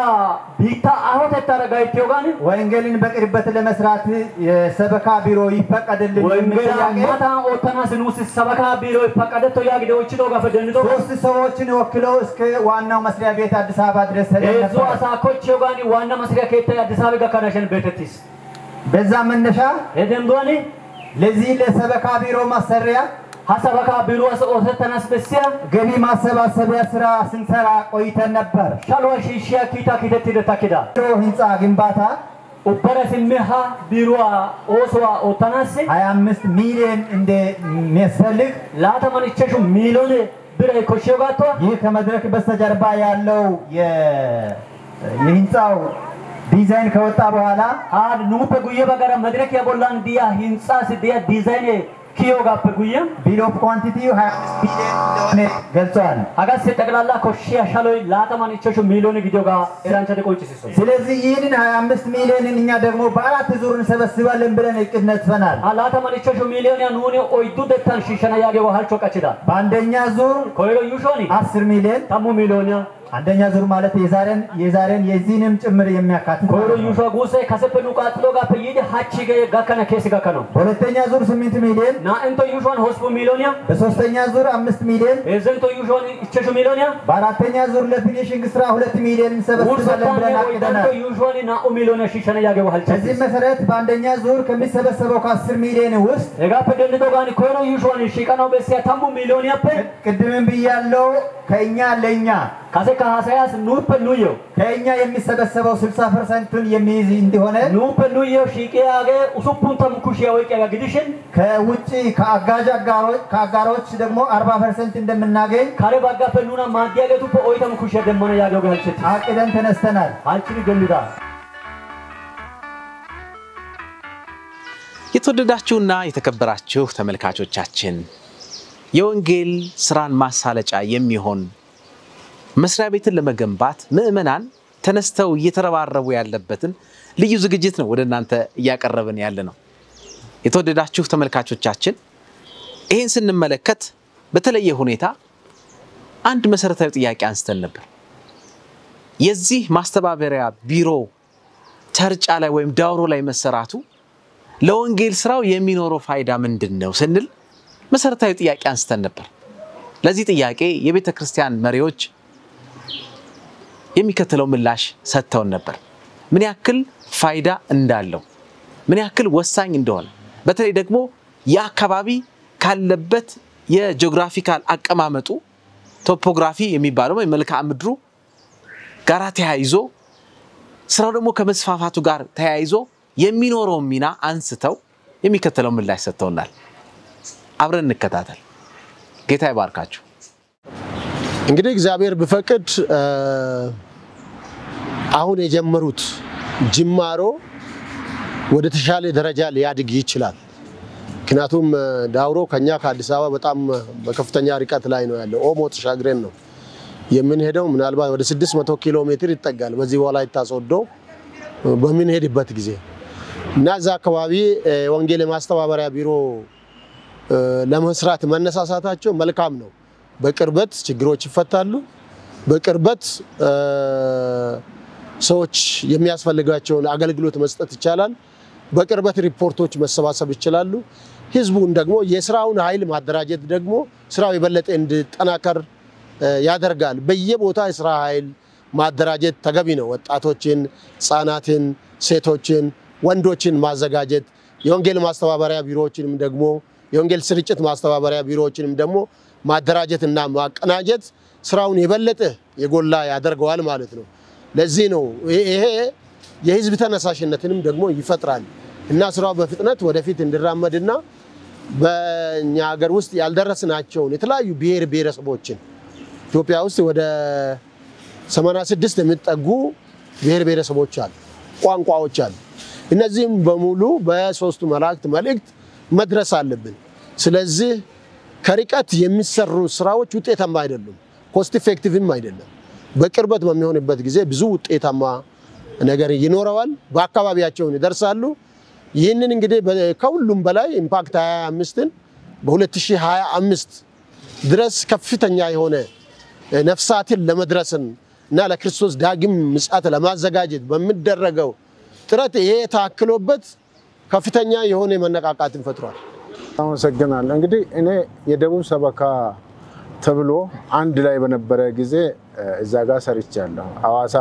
ቢታ አሆተታ ረጋይቴዮ ጋኒ። ወንጌልን በቅርበት ለመስራት የሰበካ ቢሮ ይፈቀድልን ወንጌላ ማታ ኦታናስ ኑስ ሰበካ ቢሮ ይፈቀደቶ ያግደ ወችዶ ጋፈ ደንድቶ ሶስት ሰዎችን ወክለው እስከ ዋናው መስሪያ ቤት አዲስ አበባ ድረስ ሄደን
እዙ አሳኮች ዮጋኒ ዋና መስሪያ ከታ አዲስ አበባ ጋካናሸን ቤተቲስ
በዛ መነሻ
ሄደን ዶኒ
ለዚህ ለሰበካ ቢሮ ማሰሪያ
ሀሳበካ ቢሮ ኦሰተናስ በሲያ
ገቢ ማሰባሰቢያ ስራ ስንሰራ ቆይተን ነበር።
ሻልዋ ሺሺያ ኪታ ኪተት ደታኪዳ
ቢሮ ህንፃ ግንባታ
ኡበረ ስሜሃ ቢሮዋ ኦሶዋ ኦተናስ
25 ሚሊዮን እንደሚያስፈልግ
ላተመን እቸሹ ሚሊዮን
ይህ ከመድረክ በስተጀርባ ያለው የ- የህንፃው ዲዛይን ከወጣ በኋላ
ሀድ ኑፐ ጉየ በገረ መድረክ የቦላን ዲያ ህንፃ ስዲያ ዲዛይን ኪዮ ጋፕ ጉየ
ቢል ኦፍ ኳንቲቲ 25 ሚሊዮን እንደሆነ ገልጸዋል።
አጋስ ጠቅላላ ኮሽያ ሻሎይ ላተመን እቸሹ ሚሊዮን ጊዲዮ ጋ ኤራንቻ ደቆንጭሲሶ
ስለዚህ ይህንን 25 ሚሊዮንን እኛ ደግሞ በአራት ዙር እንሰበስባለን ብለን እቅድ ነድፈናል።
ላተመን እቸሹ ሚሊዮን ያ ኑኒ ኦይዱ ደታን ሺሸና ያጌ ዋሃልቾ ቀችዳ
በአንደኛ ዙር
ኮይሮ ዩሾኒ
10 ሚሊዮን
ታሙ ሚሊዮን ያ
አንደኛ ዙር ማለት የዛሬን የዛሬን የዚህንም ጭምር የሚያካትት ነው።
ዩሾ ጉሴ ከሰፈኑ ቃጥሎ ጋፕ ይድ ሀቺ ጋከነ ኬስ ጋከነው
በሁለተኛ ዙር 8 ሚሊዮን
ና እንቶ ዩሾን ሆስቡ ሚሊዮን ያ
በሶስተኛ ዙር 5 ሚሊዮን
ኤዘንቶ ዩሾን እቸሹ ሚሊዮን ያ
በአራተኛ ዙር ለፊኒሽንግ ስራ 2 ሚሊዮን እንሰበስባለን ብለን አቅደናል።
ዩሾን ናኡ ሚሊዮን ያ ሺሸና ያጌ ዋሃልቾ
በዚህ መሰረት በአንደኛ ዙር ከሚሰበሰበው ከ10 ሚሊዮን ውስጥ
ኤጋፕ ደንዶ ጋኒ ኮይሮ ዩሾን ሺቀናው በሲያ ታሙ ሚሊዮን ያፕ
ቅድምም ብያለው ከእኛ ለእኛ
ካሴ ከሀሳያስ ኑፕ ኑዮ
ከእኛ የሚሰበሰበው 60 ፐርሰንቱን የሚይዝ እንደሆነ
ኑፕ ኑዮ ሺቄ ያጌ ኡሱፑን ተም ኩሽያ ወይቄ ያ ግዲሽን
ከውጭ ከአጋዥ አጋሮች ከአጋሮች ደግሞ 40 ፐርሰንት እንደምናገኝ
ካሬ ባጋፈ ኑና ማዲያገቱ ኦይተም ኩሽያ ደመነ ያጌው ጋልችት
አቅደን ተነስተናል።
አልችል ገንዳ
የተወደዳችሁና የተከበራችሁ ተመልካቾቻችን የወንጌል ስራን ማሳለጫ የሚሆን መስሪያ ቤትን ለመገንባት ምዕመናን ተነስተው እየተረባረቡ ያለበትን ልዩ ዝግጅት ነው ወደ እናንተ እያቀረብን ያለ ነው። የተወደዳችሁ ተመልካቾቻችን ይህን ስንመለከት በተለየ ሁኔታ አንድ መሰረታዊ ጥያቄ አንስተን ነበር። የዚህ ማስተባበሪያ ቢሮ ተርጫ ላይ ወይም ዳውሮ ላይ መሰራቱ ለወንጌል ስራው የሚኖረው ፋይዳ ምንድን ነው ስንል መሰረታዊ ጥያቄ አንስተን ነበር። ለዚህ ጥያቄ የቤተ ክርስቲያን መሪዎች የሚከተለው ምላሽ ሰጥተውን ነበር። ምን ያክል ፋይዳ እንዳለው፣ ምን ያክል ወሳኝ እንደሆነ፣ በተለይ ደግሞ የአካባቢ ካለበት የጂኦግራፊካል አቀማመጡ ቶፖግራፊ የሚባለው ወይም መልክዓ ምድሩ ጋራ ተያይዞ ስራው ደግሞ ከመስፋፋቱ ጋር ተያይዞ የሚኖረውን ሚና አንስተው የሚከተለው ምላሽ ሰጥተውናል። አብረን እንከታተል። ጌታ ይባርካችሁ።
እንግዲህ እግዚአብሔር ቢፈቅድ አሁን የጀመሩት ጅማሮ ወደ ተሻለ ደረጃ ሊያድግ ይችላል። ምክንያቱም ዳውሮ ከኛ ከአዲስ አበባ በጣም በከፍተኛ ርቀት ላይ ነው ያለው። ኦሞ ተሻግረን ነው የምንሄደው። ምናልባት ወደ 600 ኪሎ ሜትር ይጠጋል። በዚህ ወላይታ ሶዶ በምንሄድበት ጊዜ እና እዛ አካባቢ ወንጌል የማስተባበሪያ ቢሮ ለመስራት መነሳሳታቸው መልካም ነው። በቅርበት ችግሮች ይፈታሉ። በቅርበት ሰዎች የሚያስፈልጋቸውን አገልግሎት መስጠት ይቻላል። በቅርበት ሪፖርቶች መሰባሰብ ይችላሉ። ህዝቡን ደግሞ የስራውን ኃይል ማደራጀት ደግሞ ስራው የበለጠ እንዲጠናከር ያደርጋል። በየቦታ የስራ ኃይል ማደራጀት ተገቢ ነው። ወጣቶችን፣ ህጻናትን፣ ሴቶችን፣ ወንዶችን ማዘጋጀት የወንጌል ማስተባበሪያ ቢሮዎችንም ደግሞ የወንጌል ስርጭት ማስተባበሪያ ቢሮዎችንም ደግሞ ማደራጀት እና ማቀናጀት ስራውን የበለጠ የጎላ ያደርገዋል ማለት ነው። ለዚህ ነው ይሄ የህዝብ ተነሳሽነትንም ደግሞ ይፈጥራል እና ስራው በፍጥነት ወደፊት እንዲራመድና በእኛ ሀገር ውስጥ ያልደረስናቸውን የተለያዩ ብሔር ብሔረሰቦችን ኢትዮጵያ ውስጥ ወደ 86 የሚጠጉ ብሔር ብሔረሰቦች አሉ፣ ቋንቋዎች አሉ። እነዚህም በሙሉ በሶስቱ መላእክት መልእክት መድረስ አለብን። ስለዚህ ከርቀት የሚሰሩ ስራዎች ውጤታማ አይደሉም፣ cost effective ም አይደለም። በቅርበት በሚሆንበት ጊዜ ብዙ ውጤታማ ነገር ይኖረዋል፣ በአካባቢያቸውን ይደርሳሉ። ይህንን እንግዲህ ከሁሉም በላይ impact 25ን በ2025 ድረስ ከፍተኛ የሆነ ነፍሳትን ለመድረስን እና ለክርስቶስ ዳግም ምጽአት ለማዘጋጀት በሚደረገው ጥረት ይሄ ታክሎበት ከፍተኛ የሆነ መነቃቃትን ፈጥሯል።
አመሰግናለሁ። እንግዲህ እኔ የደቡብ ሰበካ ተብሎ አንድ ላይ በነበረ ጊዜ እዛ ጋር ሰርቻለሁ። ሐዋሳ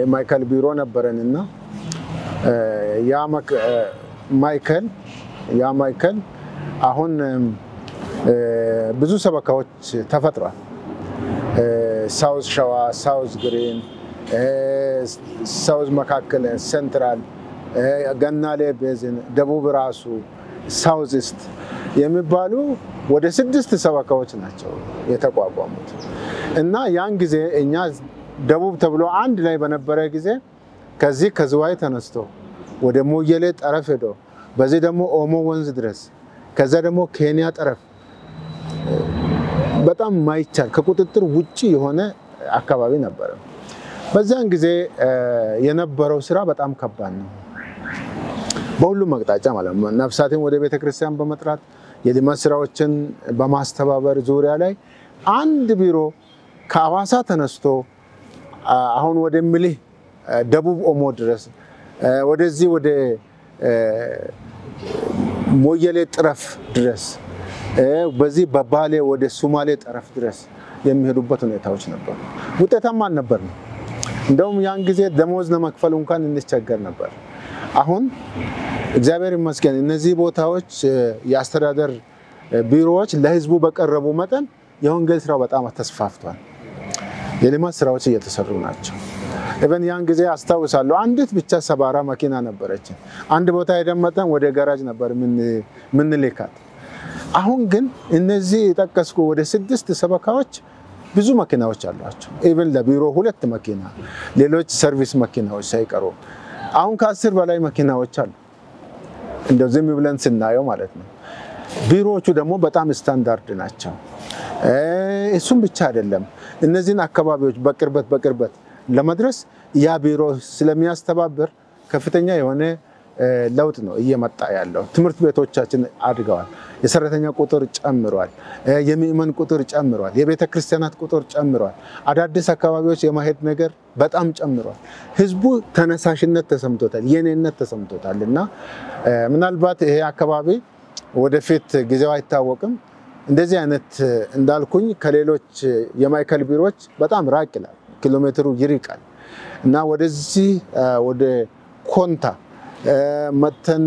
የማዕከል ቢሮ ነበረን እና ያ ማዕከል ያ ማዕከል አሁን ብዙ ሰበካዎች ተፈጥሯል። South ሸዋ፣ South ግሪን፣ South መካከል፣ Central፣ ገናሌ ቤዝን፣ ደቡብ ራሱ፣ South East የሚባሉ ወደ ስድስት ሰበካዎች ናቸው የተቋቋሙት እና ያን ጊዜ እኛ ደቡብ ተብሎ አንድ ላይ በነበረ ጊዜ ከዚህ ከዝዋይ ተነስቶ ወደ ሞየሌ ጠረፍ ሄዶ በዚህ ደግሞ ኦሞ ወንዝ ድረስ ከዛ ደግሞ ኬንያ ጠረፍ በጣም ማይቻል ከቁጥጥር ውጭ የሆነ አካባቢ ነበረ። በዚያን ጊዜ የነበረው ስራ በጣም ከባድ ነው። በሁሉም አቅጣጫ ማለት ነው። ነፍሳትን ወደ ቤተ ክርስቲያን በመጥራት የልማት ስራዎችን በማስተባበር ዙሪያ ላይ አንድ ቢሮ ከአዋሳ ተነስቶ አሁን ወደ ምልህ ደቡብ ኦሞ ድረስ ወደዚህ ወደ ሞየሌ ጠረፍ ድረስ በዚህ በባሌ ወደ ሱማሌ ጠረፍ ድረስ የሚሄዱበት ሁኔታዎች ነበሩ። ውጤታማ አልነበር ነው። እንደውም ያን ጊዜ ደሞዝ ለመክፈል እንኳን እንቸገር ነበር። አሁን እግዚአብሔር ይመስገን እነዚህ ቦታዎች የአስተዳደር ቢሮዎች ለህዝቡ በቀረቡ መጠን የወንጌል ስራው በጣም ተስፋፍቷል። የልማት ስራዎች እየተሰሩ ናቸው። even ያን ጊዜ አስታውሳለሁ አንዲት ብቻ ሰባራ መኪና ነበረችን። አንድ ቦታ የደመጠን ወደ ጋራጅ ነበር ምንልካት። አሁን ግን እነዚህ የጠቀስኩ ወደ ስድስት ሰበካዎች ብዙ መኪናዎች አሏቸው። even ለቢሮ ሁለት መኪና፣ ሌሎች service መኪናዎች ሳይቀሩ አሁን ከአስር በላይ መኪናዎች አሉ። እንደው ዝም ብለን ስናየው ማለት ነው። ቢሮዎቹ ደግሞ በጣም ስታንዳርድ ናቸው። እሱም ብቻ አይደለም። እነዚህን አካባቢዎች በቅርበት በቅርበት ለመድረስ ያ ቢሮ ስለሚያስተባብር ከፍተኛ የሆነ ለውጥ ነው እየመጣ ያለው። ትምህርት ቤቶቻችን አድገዋል። የሰራተኛ ቁጥር ጨምሯል። የምእመን ቁጥር ጨምሯል። የቤተ ክርስቲያናት ቁጥር ጨምሯል። አዳዲስ አካባቢዎች የማሄድ ነገር በጣም ጨምሯል። ህዝቡ ተነሳሽነት ተሰምቶታል፣ የኔነት ተሰምቶታል እና ምናልባት ይሄ አካባቢ ወደፊት ጊዜው አይታወቅም እንደዚህ አይነት እንዳልኩኝ ከሌሎች የማዕከል ቢሮዎች በጣም ራቅ ይላል፣ ኪሎ ሜትሩ ይርቃል እና ወደዚህ ወደ ኮንታ መተን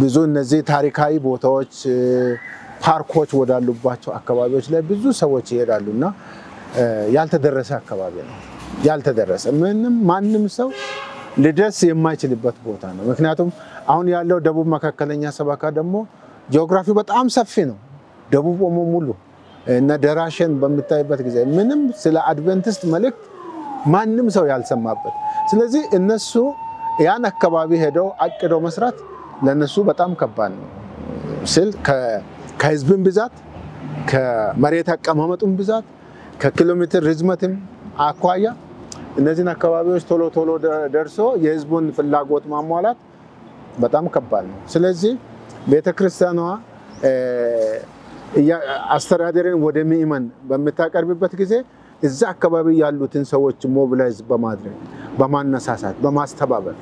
ብዙ እነዚህ ታሪካዊ ቦታዎች፣ ፓርኮች ወዳሉባቸው አካባቢዎች ላይ ብዙ ሰዎች ይሄዳሉ እና ያልተደረሰ አካባቢ ነው። ያልተደረሰ ምንም ማንም ሰው ሊደርስ የማይችልበት ቦታ ነው። ምክንያቱም አሁን ያለው ደቡብ መካከለኛ ሰበካ ደግሞ ጂኦግራፊው በጣም ሰፊ ነው። ደቡብ ኦሞ ሙሉ እነ ደራሸን በምታይበት ጊዜ ምንም ስለ አድቨንቲስት መልእክት ማንም ሰው ያልሰማበት። ስለዚህ እነሱ ያን አካባቢ ሄደው አቅደው መስራት ለነሱ በጣም ከባድ ነው ስል ከህዝብን ብዛት ከመሬት አቀማመጡን ብዛት ከኪሎ ሜትር ርዝመትም አኳያ እነዚህን አካባቢዎች ቶሎ ቶሎ ደርሶ የህዝቡን ፍላጎት ማሟላት በጣም ከባድ ነው። ስለዚህ ቤተክርስቲያኗ አስተዳደርን ወደ ምእመን በምታቀርብበት ጊዜ እዛ አካባቢ ያሉትን ሰዎች mobilize በማድረግ በማነሳሳት በማስተባበር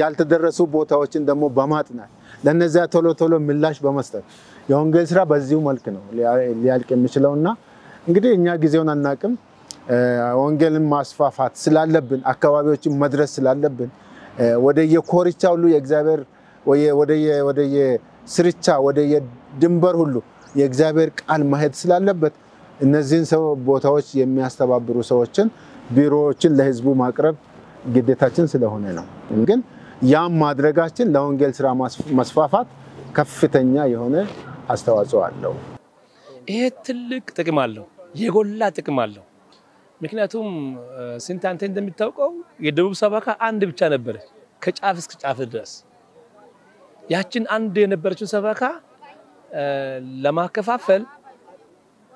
ያልተደረሱ ቦታዎችን ደግሞ በማጥናት ለነዚያ ቶሎ ቶሎ ምላሽ በመስጠት የወንጌል ስራ በዚሁ መልክ ነው ሊያልቅ የሚችለው እና እንግዲህ እኛ ጊዜውን አናቅም። ወንጌልን ማስፋፋት ስላለብን አካባቢዎችን መድረስ ስላለብን ወደየኮርቻ ሁሉ የእግዚአብሔር ወደየ ስርቻ ወደየ ድንበር ሁሉ የእግዚአብሔር ቃል ማሄድ ስላለበት እነዚህን ሰው ቦታዎች የሚያስተባብሩ ሰዎችን ቢሮዎችን ለህዝቡ ማቅረብ ግዴታችን ስለሆነ ነው። ግን ያም ማድረጋችን ለወንጌል ስራ መስፋፋት ከፍተኛ የሆነ አስተዋጽኦ አለው።
ይሄ ትልቅ ጥቅም አለው፣ የጎላ ጥቅም አለው። ምክንያቱም ስንት አንተ እንደሚታውቀው የደቡብ ሰበካ አንድ ብቻ ነበረች ከጫፍ እስከ ጫፍ ድረስ። ያችን አንድ የነበረችውን ሰበካ ለማከፋፈል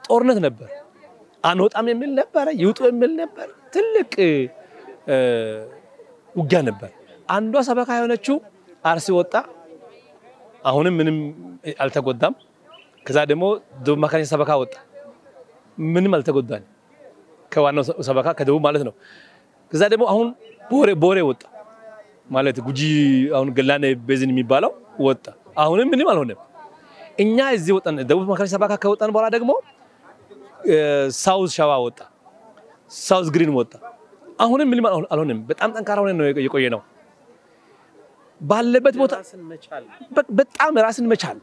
ጦርነት ነበር። አንወጣም የሚል ነበረ፣ ይውጡ የሚል ነበር። ትልቅ ውጊያ ነበር። አንዷ ሰበካ የሆነችው አርሲ ወጣ። አሁንም ምንም አልተጎዳም። ከዛ ደግሞ ደቡብ መካከለኛ ሰበካ ወጣ። ምንም አልተጎዳን። ከዋናው ሰበካ ከደቡብ ማለት ነው። ከዛ ደግሞ አሁን ቦሬ ቦሬ ወጣ ማለት ጉጂ አሁን ገናሌ Basin የሚባለው ወጣ። አሁንም ምንም አልሆነም። እኛ እዚህ ወጣን። ደቡብ መካከለኛ ሰበካ ከወጣን በኋላ ደግሞ South ሸዋ ወጣ፣ South Green ወጣ። አሁንም ምንም አልሆንም። በጣም ጠንካራ ሆነ ነው የቆየ ነው። ባለበት ቦታ በጣም ራስን መቻል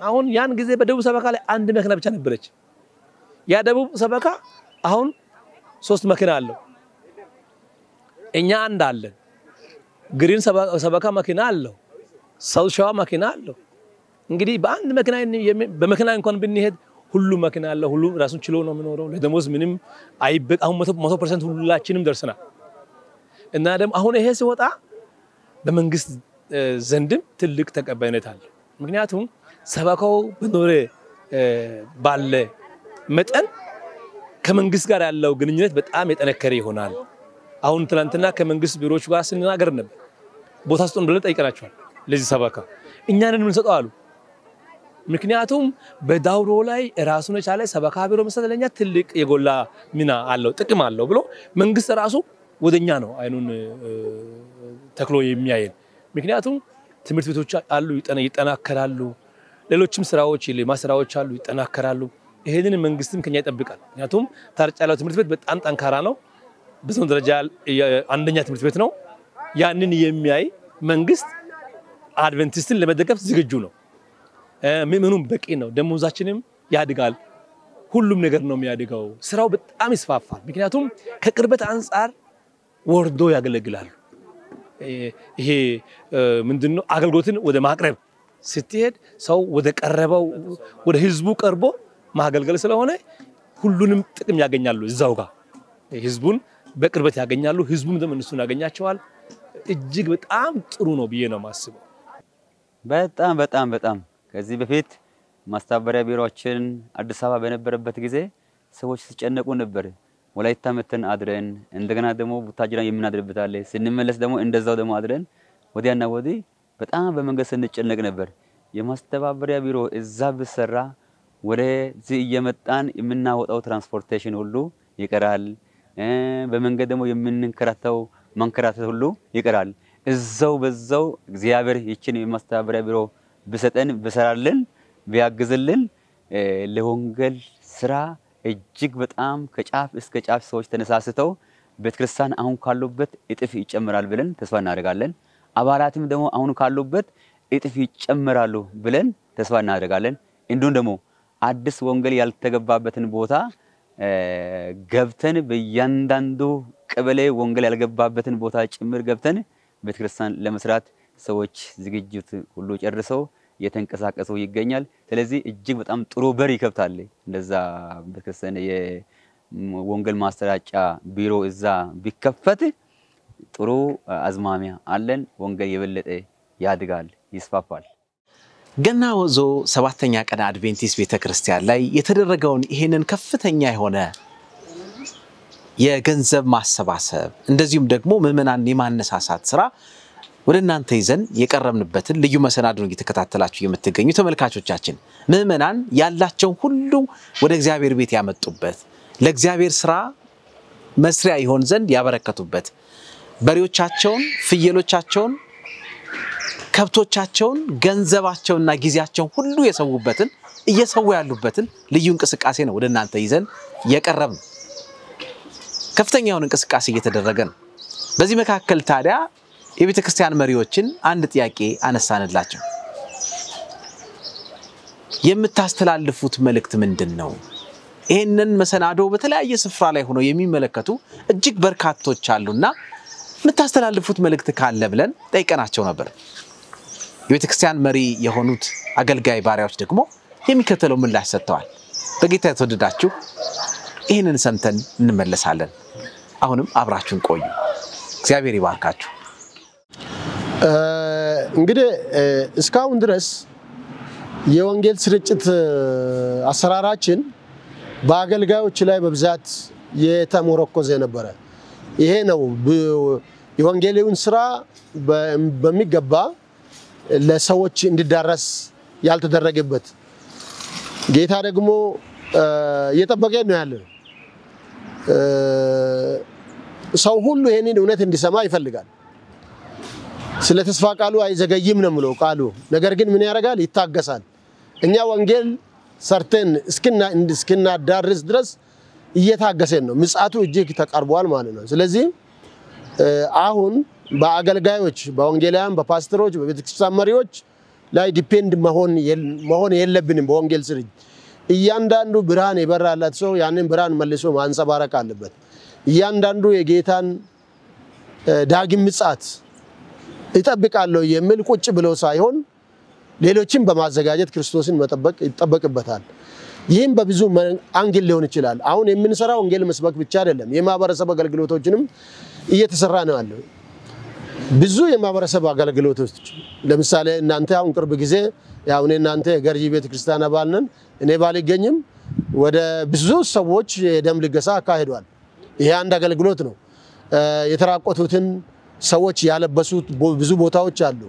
አሁን ያን ጊዜ በደቡብ ሰበካ ላይ አንድ መኪና ብቻ ነበረች። ያ ደቡብ ሰበካ አሁን ሶስት መኪና አለው። እኛ አንድ አለን። Green ሰበካ መኪና አለው። South ሸዋ መኪና አለው። እንግዲህ በአንድ መኪና በመኪና እንኳን ብንሄድ ሁሉም መኪና አለ። ሁሉም ራሱን ችሎ ነው የሚኖረው። ለደሞዝ ምንም አይበቅ። አሁን መቶ percent ሁላችንም ደርሰናል እና ደግሞ አሁን ይሄ ሲወጣ በመንግስት ዘንድም ትልቅ ተቀባይነት አለ። ምክንያቱም ሰበካው በኖረ ባለ መጠን ከመንግስት ጋር ያለው ግንኙነት በጣም የጠነከረ ይሆናል። አሁን ትናንትና ከመንግስት ቢሮዎች ጋር ስንናገር ነበር። ቦታ ስጡን ብለን ጠይቀናቸዋል። ለዚህ ሰበካ እኛንን የምንሰጠው አሉ። ምክንያቱም በዳውሮ ላይ ራሱን የቻለ ሰበካ ቢሮ መስጠት ለኛ ትልቅ የጎላ ሚና አለው፣ ጥቅም አለው ብሎ መንግስት ራሱ ወደኛ ነው አይኑን ተክሎ የሚያየን። ምክንያቱም ትምህርት ቤቶች አሉ፣ ይጠናከራሉ። ሌሎችም ስራዎች የልማት ስራዎች አሉ፣ ይጠናከራሉ። ይሄንን መንግስትም ከኛ ይጠብቃል። ምክንያቱም ታርጫ ያለው ትምህርት ቤት በጣም ጠንካራ ነው። በዞን ደረጃ አንደኛ ትምህርት ቤት ነው። ያንን የሚያይ መንግስት አድቨንቲስትን ለመደገፍ ዝግጁ ነው። ምዕመኑም በቂ ነው። ደሞዛችንም ያድጋል። ሁሉም ነገር ነው የሚያድገው። ስራው በጣም ይስፋፋል። ምክንያቱም ከቅርበት አንጻር ወርዶ ያገለግላሉ። ይሄ ምንድነው አገልግሎትን ወደ ማቅረብ ስትሄድ ሰው ወደ ቀረበው ወደ ህዝቡ ቀርቦ ማገልገል ስለሆነ ሁሉንም ጥቅም ያገኛሉ። እዛው ጋር ህዝቡን በቅርበት ያገኛሉ። ህዝቡም ደግሞ እነሱን ያገኛቸዋል። እጅግ በጣም ጥሩ ነው ብዬ ነው የማስበው።
በጣም በጣም በጣም ከዚህ በፊት ማስተባበሪያ ቢሮችን አዲስ አበባ በነበረበት ጊዜ ሰዎች ሲጨነቁ ነበር። ወላይታ መተን አድረን እንደገና ደግሞ ቡታጅራ የምናድርበት አለ። ስንመለስ ደግሞ እንደዛው ደግሞ አድረን ወዲያና ወዲህ በጣም በመንገድ ስንጨነቅ ነበር። የማስተባበሪያ ቢሮ እዛ ቢሰራ ወደዚህ እየመጣን የምናወጣው transportation ሁሉ ይቀራል። በመንገድ ደግሞ የምንንከራተው መንከራተት ሁሉ ይቀራል። እዛው በዛው እግዚአብሔር ይችን የማስተባበሪያ ቢሮ ብሰጠን ብሰራልን ቢያግዝልን ለወንጌል ስራ እጅግ በጣም ከጫፍ እስከ ጫፍ ሰዎች ተነሳስተው ቤተክርስቲያን አሁን ካሉበት እጥፍ ይጨምራል ብለን ተስፋ እናደርጋለን። አባላትም ደግሞ አሁን ካሉበት እጥፍ ይጨምራሉ ብለን ተስፋ እናደርጋለን። እንዲሁም ደግሞ አዲስ ወንጌል ያልተገባበትን ቦታ ገብተን በእያንዳንዱ ቀበሌ ወንጌል ያልገባበትን ቦታ ጭምር ገብተን ቤተክርስቲያን ለመስራት ሰዎች ዝግጅት ሁሉ ጨርሰው እየተንቀሳቀሱ ይገኛል። ስለዚህ እጅግ በጣም ጥሩ በር ይከብታል። እንደዛ ቤተክርስቲያን የወንጌል ማሰራጫ ቢሮ እዛ ቢከፈት ጥሩ አዝማሚያ አለን። ወንጌል የበለጠ ያድጋል፣ ይስፋፋል።
ገና ወዞ ሰባተኛ ቀን አድቬንቲስት ቤተ ክርስቲያን ላይ የተደረገውን ይሄንን ከፍተኛ የሆነ የገንዘብ ማሰባሰብ እንደዚሁም ደግሞ ምዕመናን የማነሳሳት ስራ ወደ እናንተ ይዘን የቀረብንበትን ልዩ መሰናዶን እየተከታተላችሁ የምትገኙ ተመልካቾቻችን ምዕመናን ያላቸውን ሁሉ ወደ እግዚአብሔር ቤት ያመጡበት ለእግዚአብሔር ስራ መስሪያ ይሆን ዘንድ ያበረከቱበት በሬዎቻቸውን፣ ፍየሎቻቸውን፣ ከብቶቻቸውን፣ ገንዘባቸውንና ጊዜያቸውን ሁሉ የሰዉበትን እየሰዉ ያሉበትን ልዩ እንቅስቃሴ ነው ወደ እናንተ ይዘን የቀረብ ነው። ከፍተኛውን እንቅስቃሴ እየተደረገ ነው። በዚህ መካከል ታዲያ የቤተ ክርስቲያን መሪዎችን አንድ ጥያቄ አነሳንላቸው። የምታስተላልፉት መልእክት ምንድን ነው? ይህንን መሰናዶ በተለያየ ስፍራ ላይ ሆነው የሚመለከቱ እጅግ በርካቶች አሉና የምታስተላልፉት መልእክት ካለ ብለን ጠይቀናቸው ነበር። የቤተ ክርስቲያን መሪ የሆኑት አገልጋይ ባሪያዎች ደግሞ የሚከተለው ምላሽ ሰጥተዋል። በጌታ የተወደዳችሁ ይህንን ሰምተን እንመለሳለን። አሁንም አብራችሁን ቆዩ። እግዚአብሔር ይባርካችሁ።
እንግዲህ እስካሁን ድረስ የወንጌል ስርጭት አሰራራችን በአገልጋዮች ላይ በብዛት የተሞረኮዘ ነበረ። ይሄ ነው የወንጌላዊውን ስራ በሚገባ ለሰዎች እንዲዳረስ ያልተደረገበት። ጌታ ደግሞ እየጠበቀ ነው ያለ። ሰው ሁሉ ይሄንን እውነት እንዲሰማ ይፈልጋል። ስለ ተስፋ ቃሉ አይዘገይም ነው የምለው ቃሉ። ነገር ግን ምን ያደርጋል? ይታገሳል። እኛ ወንጌል ሰርተን እስክናዳርስ ድረስ እየታገሰን ነው። ምጽአቱ እጅግ ተቀርቧል ማለት ነው። ስለዚህ አሁን በአገልጋዮች፣ በወንጌላውያን፣ በፓስተሮች፣ በቤተክርስቲያን መሪዎች ላይ ዲፔንድ መሆን የለብንም። በወንጌል ስር እያንዳንዱ ብርሃን የበራላት ሰው ያንን ብርሃን መልሶ ማንጸባረቅ አለበት። እያንዳንዱ የጌታን ዳግም ምጽአት እጠብቃለሁ የሚል ቁጭ ብለው ሳይሆን ሌሎችን በማዘጋጀት ክርስቶስን መጠበቅ ይጠበቅበታል። ይህም በብዙ አንግል ሊሆን ይችላል። አሁን የምንሰራው ወንጌል መስበክ ብቻ አይደለም፣ የማህበረሰብ አገልግሎቶችንም እየተሰራ ነው ያለው። ብዙ የማህበረሰብ አገልግሎቶች ለምሳሌ እናንተ አሁን ቅርብ ጊዜ ያው እኔ እናንተ የገርጂ ቤተ ክርስቲያን አባል ነን። እኔ ባልገኝም ወደ ብዙ ሰዎች የደም ልገሳ አካሂዷል። ይሄ አንድ አገልግሎት ነው። የተራቆቱትን ሰዎች ያለበሱት ብዙ ቦታዎች አሉ።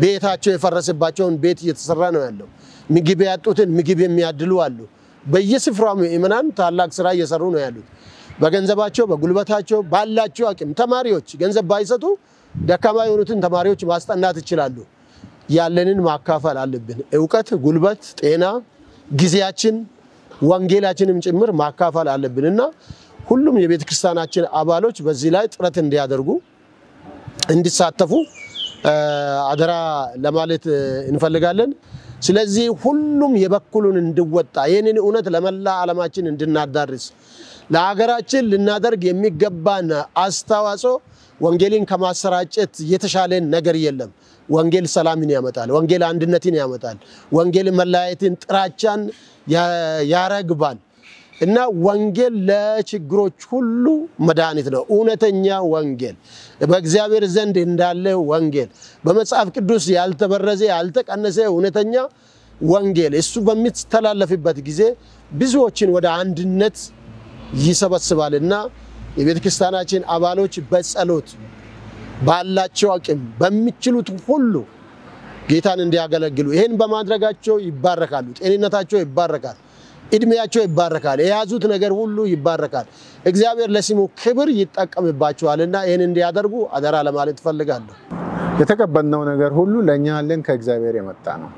ቤታቸው የፈረሰባቸውን ቤት እየተሰራ ነው ያለው። ምግብ ያጡትን ምግብ የሚያድሉ አሉ። በየስፍራው ምእመናን ታላቅ ስራ እየሰሩ ነው ያሉት። በገንዘባቸው፣ በጉልበታቸው ባላቸው አቅም ተማሪዎች ገንዘብ ባይሰጡ ደካማ የሆኑትን ተማሪዎች ማስጠናት ይችላሉ። ያለንን ማካፈል አለብን። እውቀት፣ ጉልበት፣ ጤና፣ ጊዜያችን፣ ወንጌላችንም ጭምር ማካፈል አለብን እና ሁሉም የቤተ ክርስቲያናችን አባሎች በዚህ ላይ ጥረት እንዲያደርጉ እንዲሳተፉ አደራ ለማለት እንፈልጋለን። ስለዚህ ሁሉም የበኩሉን እንዲወጣ ይህንን እውነት ለመላ ዓለማችን እንድናዳርስ ለሀገራችን ልናደርግ የሚገባን አስተዋጽኦ ወንጌልን ከማሰራጨት የተሻለ ነገር የለም። ወንጌል ሰላምን ያመጣል። ወንጌል አንድነትን ያመጣል። ወንጌል መለያየትን፣ ጥራቻን ያረግባል እና ወንጌል ለችግሮች ሁሉ መድኃኒት ነው። እውነተኛ ወንጌል በእግዚአብሔር ዘንድ እንዳለ ወንጌል በመጽሐፍ ቅዱስ ያልተበረዘ ያልተቀነሰ እውነተኛ ወንጌል እሱ በሚተላለፍበት ጊዜ ብዙዎችን ወደ አንድነት ይሰበስባል እና የቤተ ክርስቲያናችን አባሎች በጸሎት ባላቸው አቅም በሚችሉት ሁሉ ጌታን እንዲያገለግሉ ይህን በማድረጋቸው ይባረካሉ። ጤንነታቸው ይባረካል። እድሜያቸው ይባረካል። የያዙት ነገር ሁሉ ይባረካል። እግዚአብሔር ለስሙ ክብር ይጠቀምባቸዋልና ይህን እንዲያደርጉ አደራ ለማለት እፈልጋለሁ።
የተቀበልነው ነገር ሁሉ ለእኛ ያለን ከእግዚአብሔር የመጣ ነው።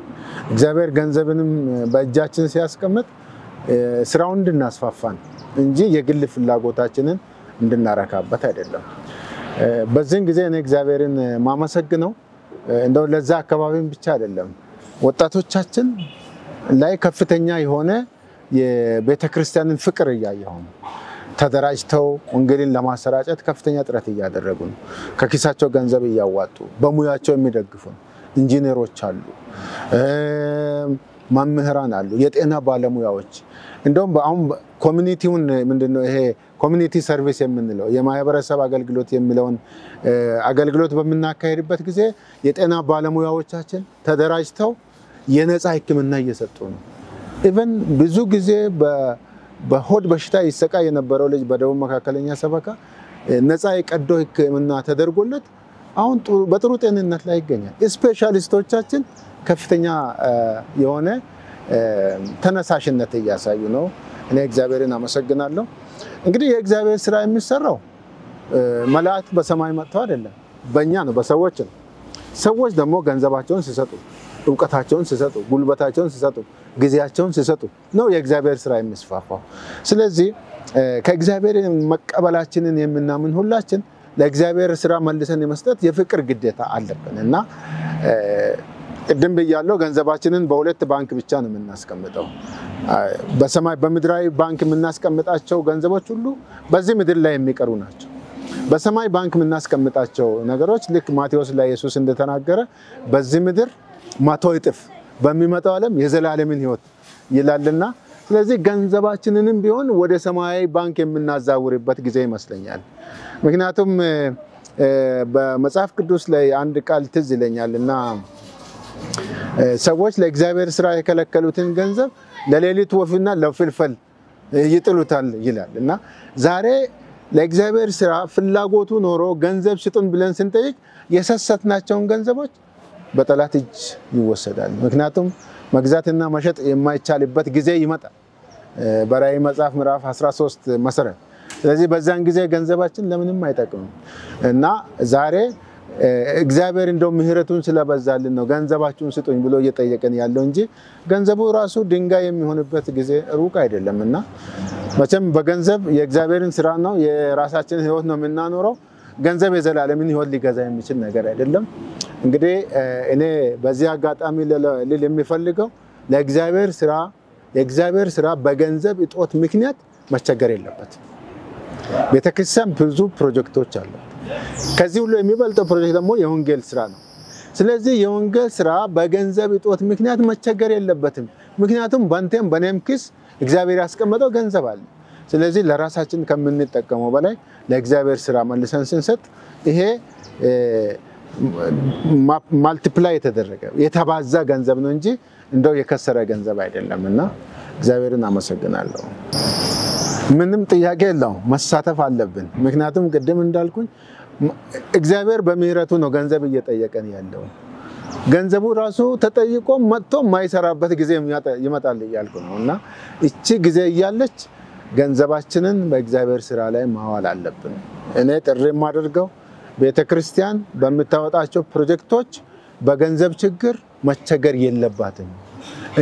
እግዚአብሔር ገንዘብንም በእጃችን ሲያስቀምጥ ስራውን እንድናስፋፋን እንጂ የግል ፍላጎታችንን እንድናረካበት አይደለም። በዚህን ጊዜ እኔ እግዚአብሔርን ማመሰግነው እንደው ለዛ አካባቢም ብቻ አይደለም ወጣቶቻችን ላይ ከፍተኛ የሆነ የቤተ ክርስቲያንን ፍቅር እያየሁ ነው። ተደራጅተው ወንጌልን ለማሰራጨት ከፍተኛ ጥረት እያደረጉ ነው። ከኪሳቸው ገንዘብ እያዋጡ በሙያቸው የሚደግፉን ኢንጂነሮች አሉ፣ መምህራን አሉ፣ የጤና ባለሙያዎች እንደውም አሁን community ውን ምንድነው ይሄ community service የምንለው የማህበረሰብ አገልግሎት የሚለውን አገልግሎት በምናካሄድበት ጊዜ የጤና ባለሙያዎቻችን ተደራጅተው የነፃ ሕክምና እየሰጡ ነው። even ብዙ ጊዜ በሆድ በሽታ ይሰቃይ የነበረው ልጅ በደቡብ መካከለኛ ሰበካ ነፃ የቀዶ ሕክምና ተደርጎለት አሁን ጥሩ- በጥሩ ጤንነት ላይ ይገኛል። ስፔሻሊስቶቻችን ከፍተኛ የሆነ ተነሳሽነት እያሳዩ ነው። እኔ እግዚአብሔርን አመሰግናለሁ። እንግዲህ የእግዚአብሔር ስራ የሚሰራው መላእክት በሰማይ መጥተው አይደለም፣ በእኛ ነው፣ በሰዎች ነው። ሰዎች ደግሞ ገንዘባቸውን ሲሰጡ፣ እውቀታቸውን ሲሰጡ፣ ጉልበታቸውን ሲሰጡ፣ ጊዜያቸውን ሲሰጡ ነው የእግዚአብሔር ስራ የሚስፋፋው። ስለዚህ ከእግዚአብሔር መቀበላችንን የምናምን ሁላችን ለእግዚአብሔር ስራ መልሰን የመስጠት የፍቅር ግዴታ አለብን እና ቅድም ብያለሁ፣ ገንዘባችንን በሁለት ባንክ ብቻ ነው የምናስቀምጠው። በሰማይ በምድራዊ ባንክ የምናስቀምጣቸው ገንዘቦች ሁሉ በዚህ ምድር ላይ የሚቀሩ ናቸው። በሰማይ ባንክ የምናስቀምጣቸው ነገሮች ልክ ማቴዎስ ላይ ኢየሱስ እንደተናገረ በዚህ ምድር መቶ እጥፍ በሚመጣው ዓለም የዘላለምን ሕይወት ይላልና ስለዚህ ገንዘባችንንም ቢሆን ወደ ሰማያዊ ባንክ የምናዛውርበት ጊዜ ይመስለኛል። ምክንያቱም በመጽሐፍ ቅዱስ ላይ አንድ ቃል ትዝ ይለኛል እና ሰዎች ለእግዚአብሔር ስራ የከለከሉትን ገንዘብ ለሌሊት ወፍና ለፍልፈል ይጥሉታል ይላል እና ዛሬ ለእግዚአብሔር ስራ ፍላጎቱ ኖሮ ገንዘብ ስጡን ብለን ስንጠይቅ የሰሰትናቸውን ገንዘቦች በጠላት እጅ ይወሰዳል። ምክንያቱም መግዛትና መሸጥ የማይቻልበት ጊዜ ይመጣል በራዕይ መጽሐፍ ምዕራፍ 13 መሰረት። ስለዚህ በዛን ጊዜ ገንዘባችን ለምንም አይጠቅምም እና ዛሬ እግዚአብሔር እንደው ምሕረቱን ስለበዛልን ነው ገንዘባችሁን ስጡኝ ብሎ እየጠየቀን ያለው እንጂ ገንዘቡ ራሱ ድንጋይ የሚሆንበት ጊዜ ሩቅ አይደለም እና መቼም በገንዘብ የእግዚአብሔርን ስራ ነው የራሳችንን ሕይወት ነው የምናኖረው። ገንዘብ የዘላለምን ሕይወት ሊገዛ የሚችል ነገር አይደለም። እንግዲህ እኔ በዚህ አጋጣሚ ልል የሚፈልገው ለእግዚአብሔር ስራ የእግዚአብሔር ስራ በገንዘብ እጦት ምክንያት መቸገር የለበትም። ቤተክርስቲያን ብዙ ፕሮጀክቶች አሉ። ከዚህ ሁሉ የሚበልጠው ፕሮጀክት ደግሞ የወንጌል ስራ ነው። ስለዚህ የወንጌል ስራ በገንዘብ እጦት ምክንያት መቸገር የለበትም። ምክንያቱም በንቴም በኔም ኪስ እግዚአብሔር ያስቀመጠው ገንዘብ አለ። ስለዚህ ለራሳችን ከምንጠቀመው በላይ ለእግዚአብሔር ስራ መልሰን ስንሰጥ ይሄ ማልቲፕላይ የተደረገ የተባዛ ገንዘብ ነው እንጂ እንደው የከሰረ ገንዘብ አይደለም እና እግዚአብሔርን አመሰግናለሁ። ምንም ጥያቄ የለው መሳተፍ አለብን። ምክንያቱም ቅድም እንዳልኩኝ እግዚአብሔር በምህረቱ ነው ገንዘብ እየጠየቀን ያለው። ገንዘቡ ራሱ ተጠይቆ መጥቶ የማይሰራበት ጊዜ ይመጣል እያልኩ ነው እና እቺ ጊዜ እያለች ገንዘባችንን በእግዚአብሔር ስራ ላይ ማዋል አለብን። እኔ ጥሪ የማደርገው ቤተ ክርስቲያን በምታወጣቸው ፕሮጀክቶች በገንዘብ ችግር መቸገር የለባትም።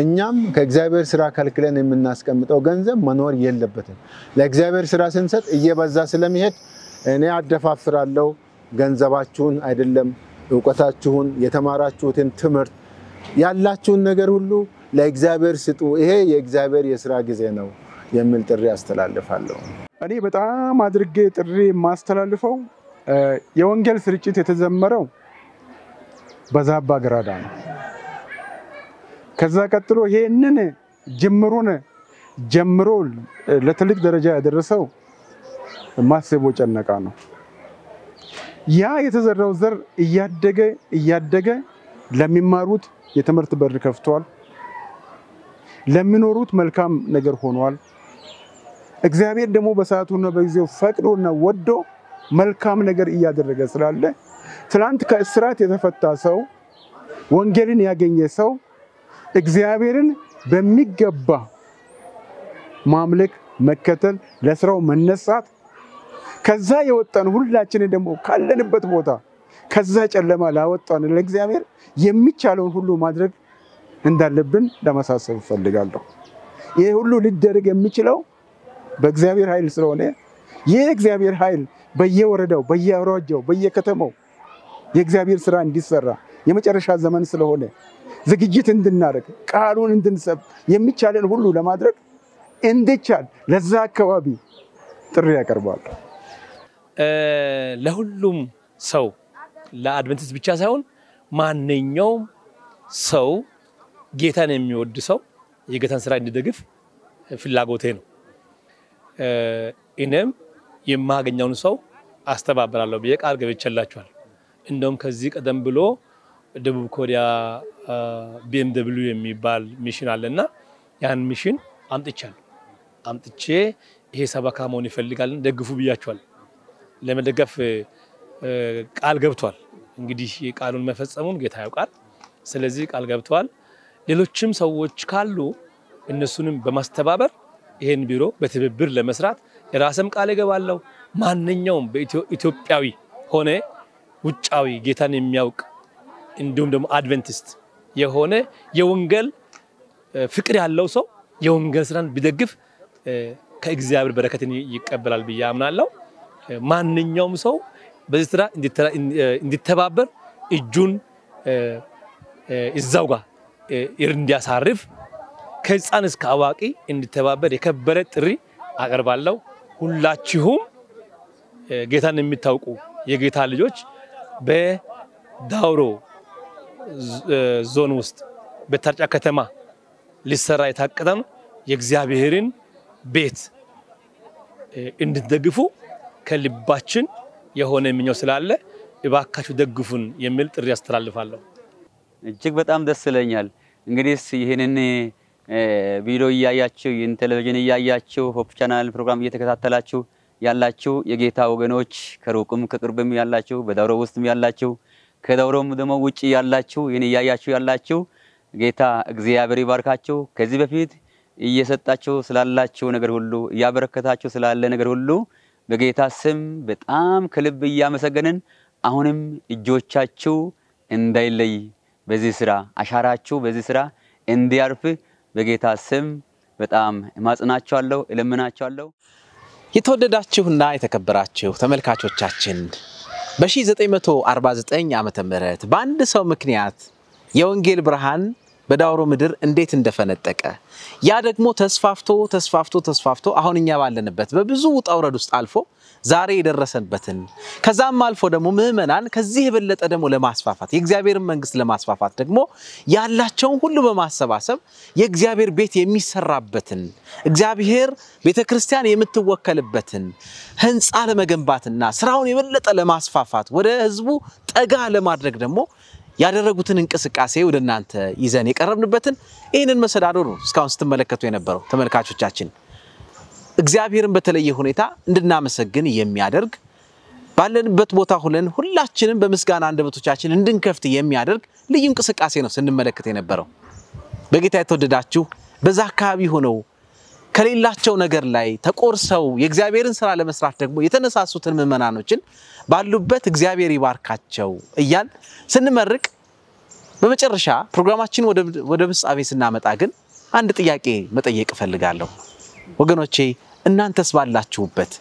እኛም ከእግዚአብሔር ስራ ከልክለን የምናስቀምጠው ገንዘብ መኖር የለበትም። ለእግዚአብሔር ስራ ስንሰጥ እየበዛ ስለሚሄድ እኔ አደፋፍራለሁ። ገንዘባችሁን አይደለም እውቀታችሁን፣ የተማራችሁትን ትምህርት፣ ያላችሁን ነገር ሁሉ ለእግዚአብሔር ስጡ። ይሄ የእግዚአብሔር የስራ ጊዜ ነው የሚል ጥሪ አስተላልፋለሁ።
እኔ በጣም አድርጌ ጥሪ የማስተላልፈው የወንጌል ስርጭት የተጀመረው በዛባ ገራዳ ነው። ከዛ ቀጥሎ ይህንን ጅምሩን ጀምሮ ለትልቅ ደረጃ ያደረሰው ማሰቦ ጨነቃ ነው። ያ የተዘራው ዘር እያደገ እያደገ ለሚማሩት የትምህርት በር ከፍቷል። ለሚኖሩት መልካም ነገር ሆኗል። እግዚአብሔር ደግሞ በሰዓቱና በጊዜው ፈቅዶና ወዶ መልካም ነገር እያደረገ ስላለ ትናንት ከእስራት የተፈታ ሰው ወንጌልን ያገኘ ሰው እግዚአብሔርን በሚገባ ማምለክ፣ መከተል፣ ለስራው መነሳት ከዛ የወጣን ሁላችንን ደግሞ ካለንበት ቦታ ከዛ ጨለማ ላወጣን ለእግዚአብሔር የሚቻለውን ሁሉ ማድረግ እንዳለብን ለማሳሰብ እፈልጋለሁ። ይህ ሁሉ ሊደረግ የሚችለው በእግዚአብሔር ኃይል ስለሆነ ይህ እግዚአብሔር ኃይል በየወረዳው፣ በየአውራጃው፣ በየከተማው የእግዚአብሔር ስራ እንዲሰራ የመጨረሻ ዘመን ስለሆነ ዝግጅት እንድናደርግ ቃሉን እንድንሰብ የሚቻለን ሁሉ ለማድረግ እንዲቻል ለዛ አካባቢ ጥሪ ያቀርባል።
ለሁሉም ሰው ለአድቨንቲስት ብቻ ሳይሆን ማንኛውም ሰው ጌታን የሚወድ ሰው የጌታን ስራ እንዲደግፍ ፍላጎቴ ነው። እኔም የማገኘውን ሰው አስተባበራለሁ ብዬ ቃል ገብቼላችኋል። እንደውም ከዚህ ቀደም ብሎ ደቡብ ኮሪያ BMW የሚባል mission አለና ያን mission አምጥቻለሁ። አምጥቼ ይሄ ሰበካ መሆን ይፈልጋልን ደግፉ ብያቸዋል። ለመደገፍ ቃል ገብቷል። እንግዲህ ቃሉን መፈጸሙን ጌታ ያውቃል። ስለዚህ ቃል ገብተዋል። ሌሎችም ሰዎች ካሉ እነሱንም በማስተባበር ይሄን ቢሮ በትብብር ለመስራት የራስም ቃል እገባለሁ። ማንኛውም በኢትዮጵያዊ ሆነ ውጫዊ ጌታን የሚያውቅ እንዲሁም ደግሞ አድቨንቲስት የሆነ የወንጌል ፍቅር ያለው ሰው የወንጌል ስራን ቢደግፍ ከእግዚአብሔር በረከትን ይቀበላል ብዬ አምናለሁ። ማንኛውም ሰው በዚህ ስራ እንዲተባበር እጁን እዛው ጋር እንዲያሳርፍ ከህፃን እስከ አዋቂ እንዲተባበር የከበረ ጥሪ አቀርባለሁ። ሁላችሁም ጌታን የሚታውቁ የጌታ ልጆች በዳውሮ ዞን ውስጥ በታርጫ ከተማ ሊሰራ የታቀደን የእግዚአብሔርን ቤት እንድትደግፉ ከልባችን የሆነ ምኞት ስላለ እባካችሁ ደግፉን የሚል ጥሪ ያስተላልፋለሁ።
እጅግ በጣም ደስ ይለኛል። እንግዲህ ይህንን ቪዲዮ እያያችሁ ይህን ቴሌቪዥን እያያችሁ Hope Channel ፕሮግራም እየተከታተላችሁ ያላችሁ የጌታ ወገኖች ከሩቅም ከቅርብም ያላችሁ በዳውሮ ውስጥም ያላችሁ ከዳውሮም ደግሞ ውጭ ያላችሁ ይህን እያያችሁ ያላችሁ ጌታ እግዚአብሔር ይባርካችሁ። ከዚህ በፊት እየሰጣችሁ ስላላችሁ ነገር ሁሉ እያበረከታችሁ ስላለ ነገር ሁሉ በጌታ ስም በጣም ከልብ እያመሰገንን አሁንም እጆቻችሁ እንዳይለይ በዚህ ስራ አሻራችሁ በዚህ ስራ እንዲያርፍ በጌታ ስም በጣም እማጽናችኋለሁ፣ እለምናችኋለሁ።
የተወደዳችሁና የተከበራችሁ ተመልካቾቻችን በ1949 ዓመተ ምህረት በአንድ ሰው ምክንያት የወንጌል ብርሃን በዳውሮ ምድር እንዴት እንደፈነጠቀ ያ ደግሞ ተስፋፍቶ ተስፋፍቶ ተስፋፍቶ አሁን እኛ ባለንበት በብዙ ውጣ ውረድ ውስጥ አልፎ ዛሬ የደረሰንበትን ከዛም አልፎ ደግሞ ምዕመናን ከዚህ የበለጠ ደግሞ ለማስፋፋት የእግዚአብሔርን መንግስት ለማስፋፋት ደግሞ ያላቸውን ሁሉ በማሰባሰብ የእግዚአብሔር ቤት የሚሰራበትን እግዚአብሔር ቤተ ክርስቲያን የምትወከልበትን ህንፃ ለመገንባትና ስራውን የበለጠ ለማስፋፋት ወደ ህዝቡ ጠጋ ለማድረግ ደግሞ ያደረጉትን እንቅስቃሴ ወደ እናንተ ይዘን የቀረብንበትን ይህንን መሰዳዶ ነው እስካሁን ስትመለከቱ የነበረው ተመልካቾቻችን። እግዚአብሔርን በተለየ ሁኔታ እንድናመሰግን የሚያደርግ ባለንበት ቦታ ሁለን ሁላችንም በምስጋና አንደበቶቻችን እንድንከፍት የሚያደርግ ልዩ እንቅስቃሴ ነው ስንመለከት የነበረው። በጌታ የተወደዳችሁ በዛ አካባቢ ሆነው ከሌላቸው ነገር ላይ ተቆርሰው የእግዚአብሔርን ስራ ለመስራት ደግሞ የተነሳሱትን ምዕመናኖችን ባሉበት እግዚአብሔር ይባርካቸው እያል ስንመርቅ በመጨረሻ ፕሮግራማችን ወደ ፍጻሜ ስናመጣ ግን አንድ ጥያቄ መጠየቅ እፈልጋለሁ። ወገኖቼ እናንተስ ባላችሁበት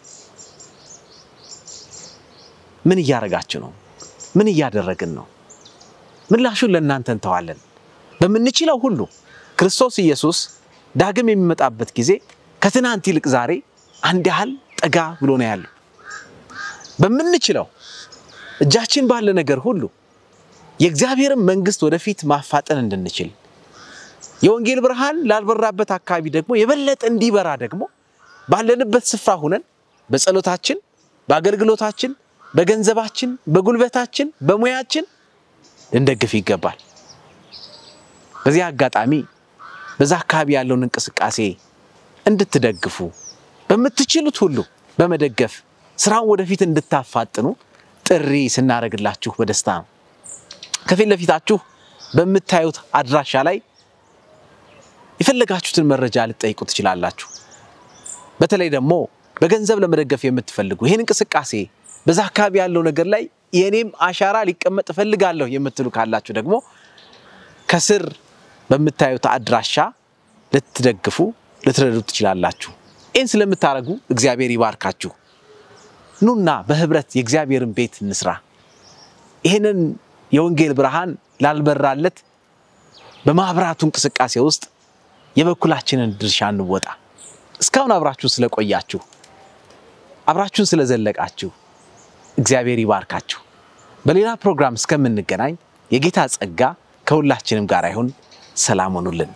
ምን እያደረጋችሁ ነው? ምን እያደረግን ነው? ምላሹን ለእናንተ እንተዋለን። በምንችለው ሁሉ ክርስቶስ ኢየሱስ ዳግም የሚመጣበት ጊዜ ከትናንት ይልቅ ዛሬ አንድ ያህል ጠጋ ብሎ ነው ያለው። በምንችለው እጃችን ባለ ነገር ሁሉ የእግዚአብሔርን መንግስት ወደፊት ማፋጠን እንድንችል የወንጌል ብርሃን ላልበራበት አካባቢ ደግሞ የበለጠ እንዲበራ ደግሞ ባለንበት ስፍራ ሁነን በጸሎታችን፣ በአገልግሎታችን፣ በገንዘባችን፣ በጉልበታችን፣ በሙያችን ልንደግፍ ይገባል። በዚህ አጋጣሚ በዛ አካባቢ ያለውን እንቅስቃሴ እንድትደግፉ በምትችሉት ሁሉ በመደገፍ ስራውን ወደፊት እንድታፋጥኑ ጥሪ ስናደርግላችሁ በደስታ ነው። ከፊት ለፊታችሁ በምታዩት አድራሻ ላይ የፈለጋችሁትን መረጃ ልትጠይቁ ትችላላችሁ። በተለይ ደግሞ በገንዘብ ለመደገፍ የምትፈልጉ ይህን እንቅስቃሴ በዛ አካባቢ ያለው ነገር ላይ የእኔም አሻራ ሊቀመጥ እፈልጋለሁ የምትሉ ካላችሁ ደግሞ ከስር በምታዩት አድራሻ ልትደግፉ ልትረዱ ትችላላችሁ። ይህን ስለምታደርጉ እግዚአብሔር ይባርካችሁ። ኑና በህብረት የእግዚአብሔርን ቤት እንስራ። ይህንን የወንጌል ብርሃን ላልበራለት በማህበራቱ እንቅስቃሴ ውስጥ የበኩላችንን ድርሻ እንወጣ። እስካሁን አብራችሁን ስለቆያችሁ አብራችሁን ስለዘለቃችሁ እግዚአብሔር ይባርካችሁ። በሌላ ፕሮግራም እስከምንገናኝ የጌታ ጸጋ ከሁላችንም ጋር ይሁን። ሰላም ሆኑልን።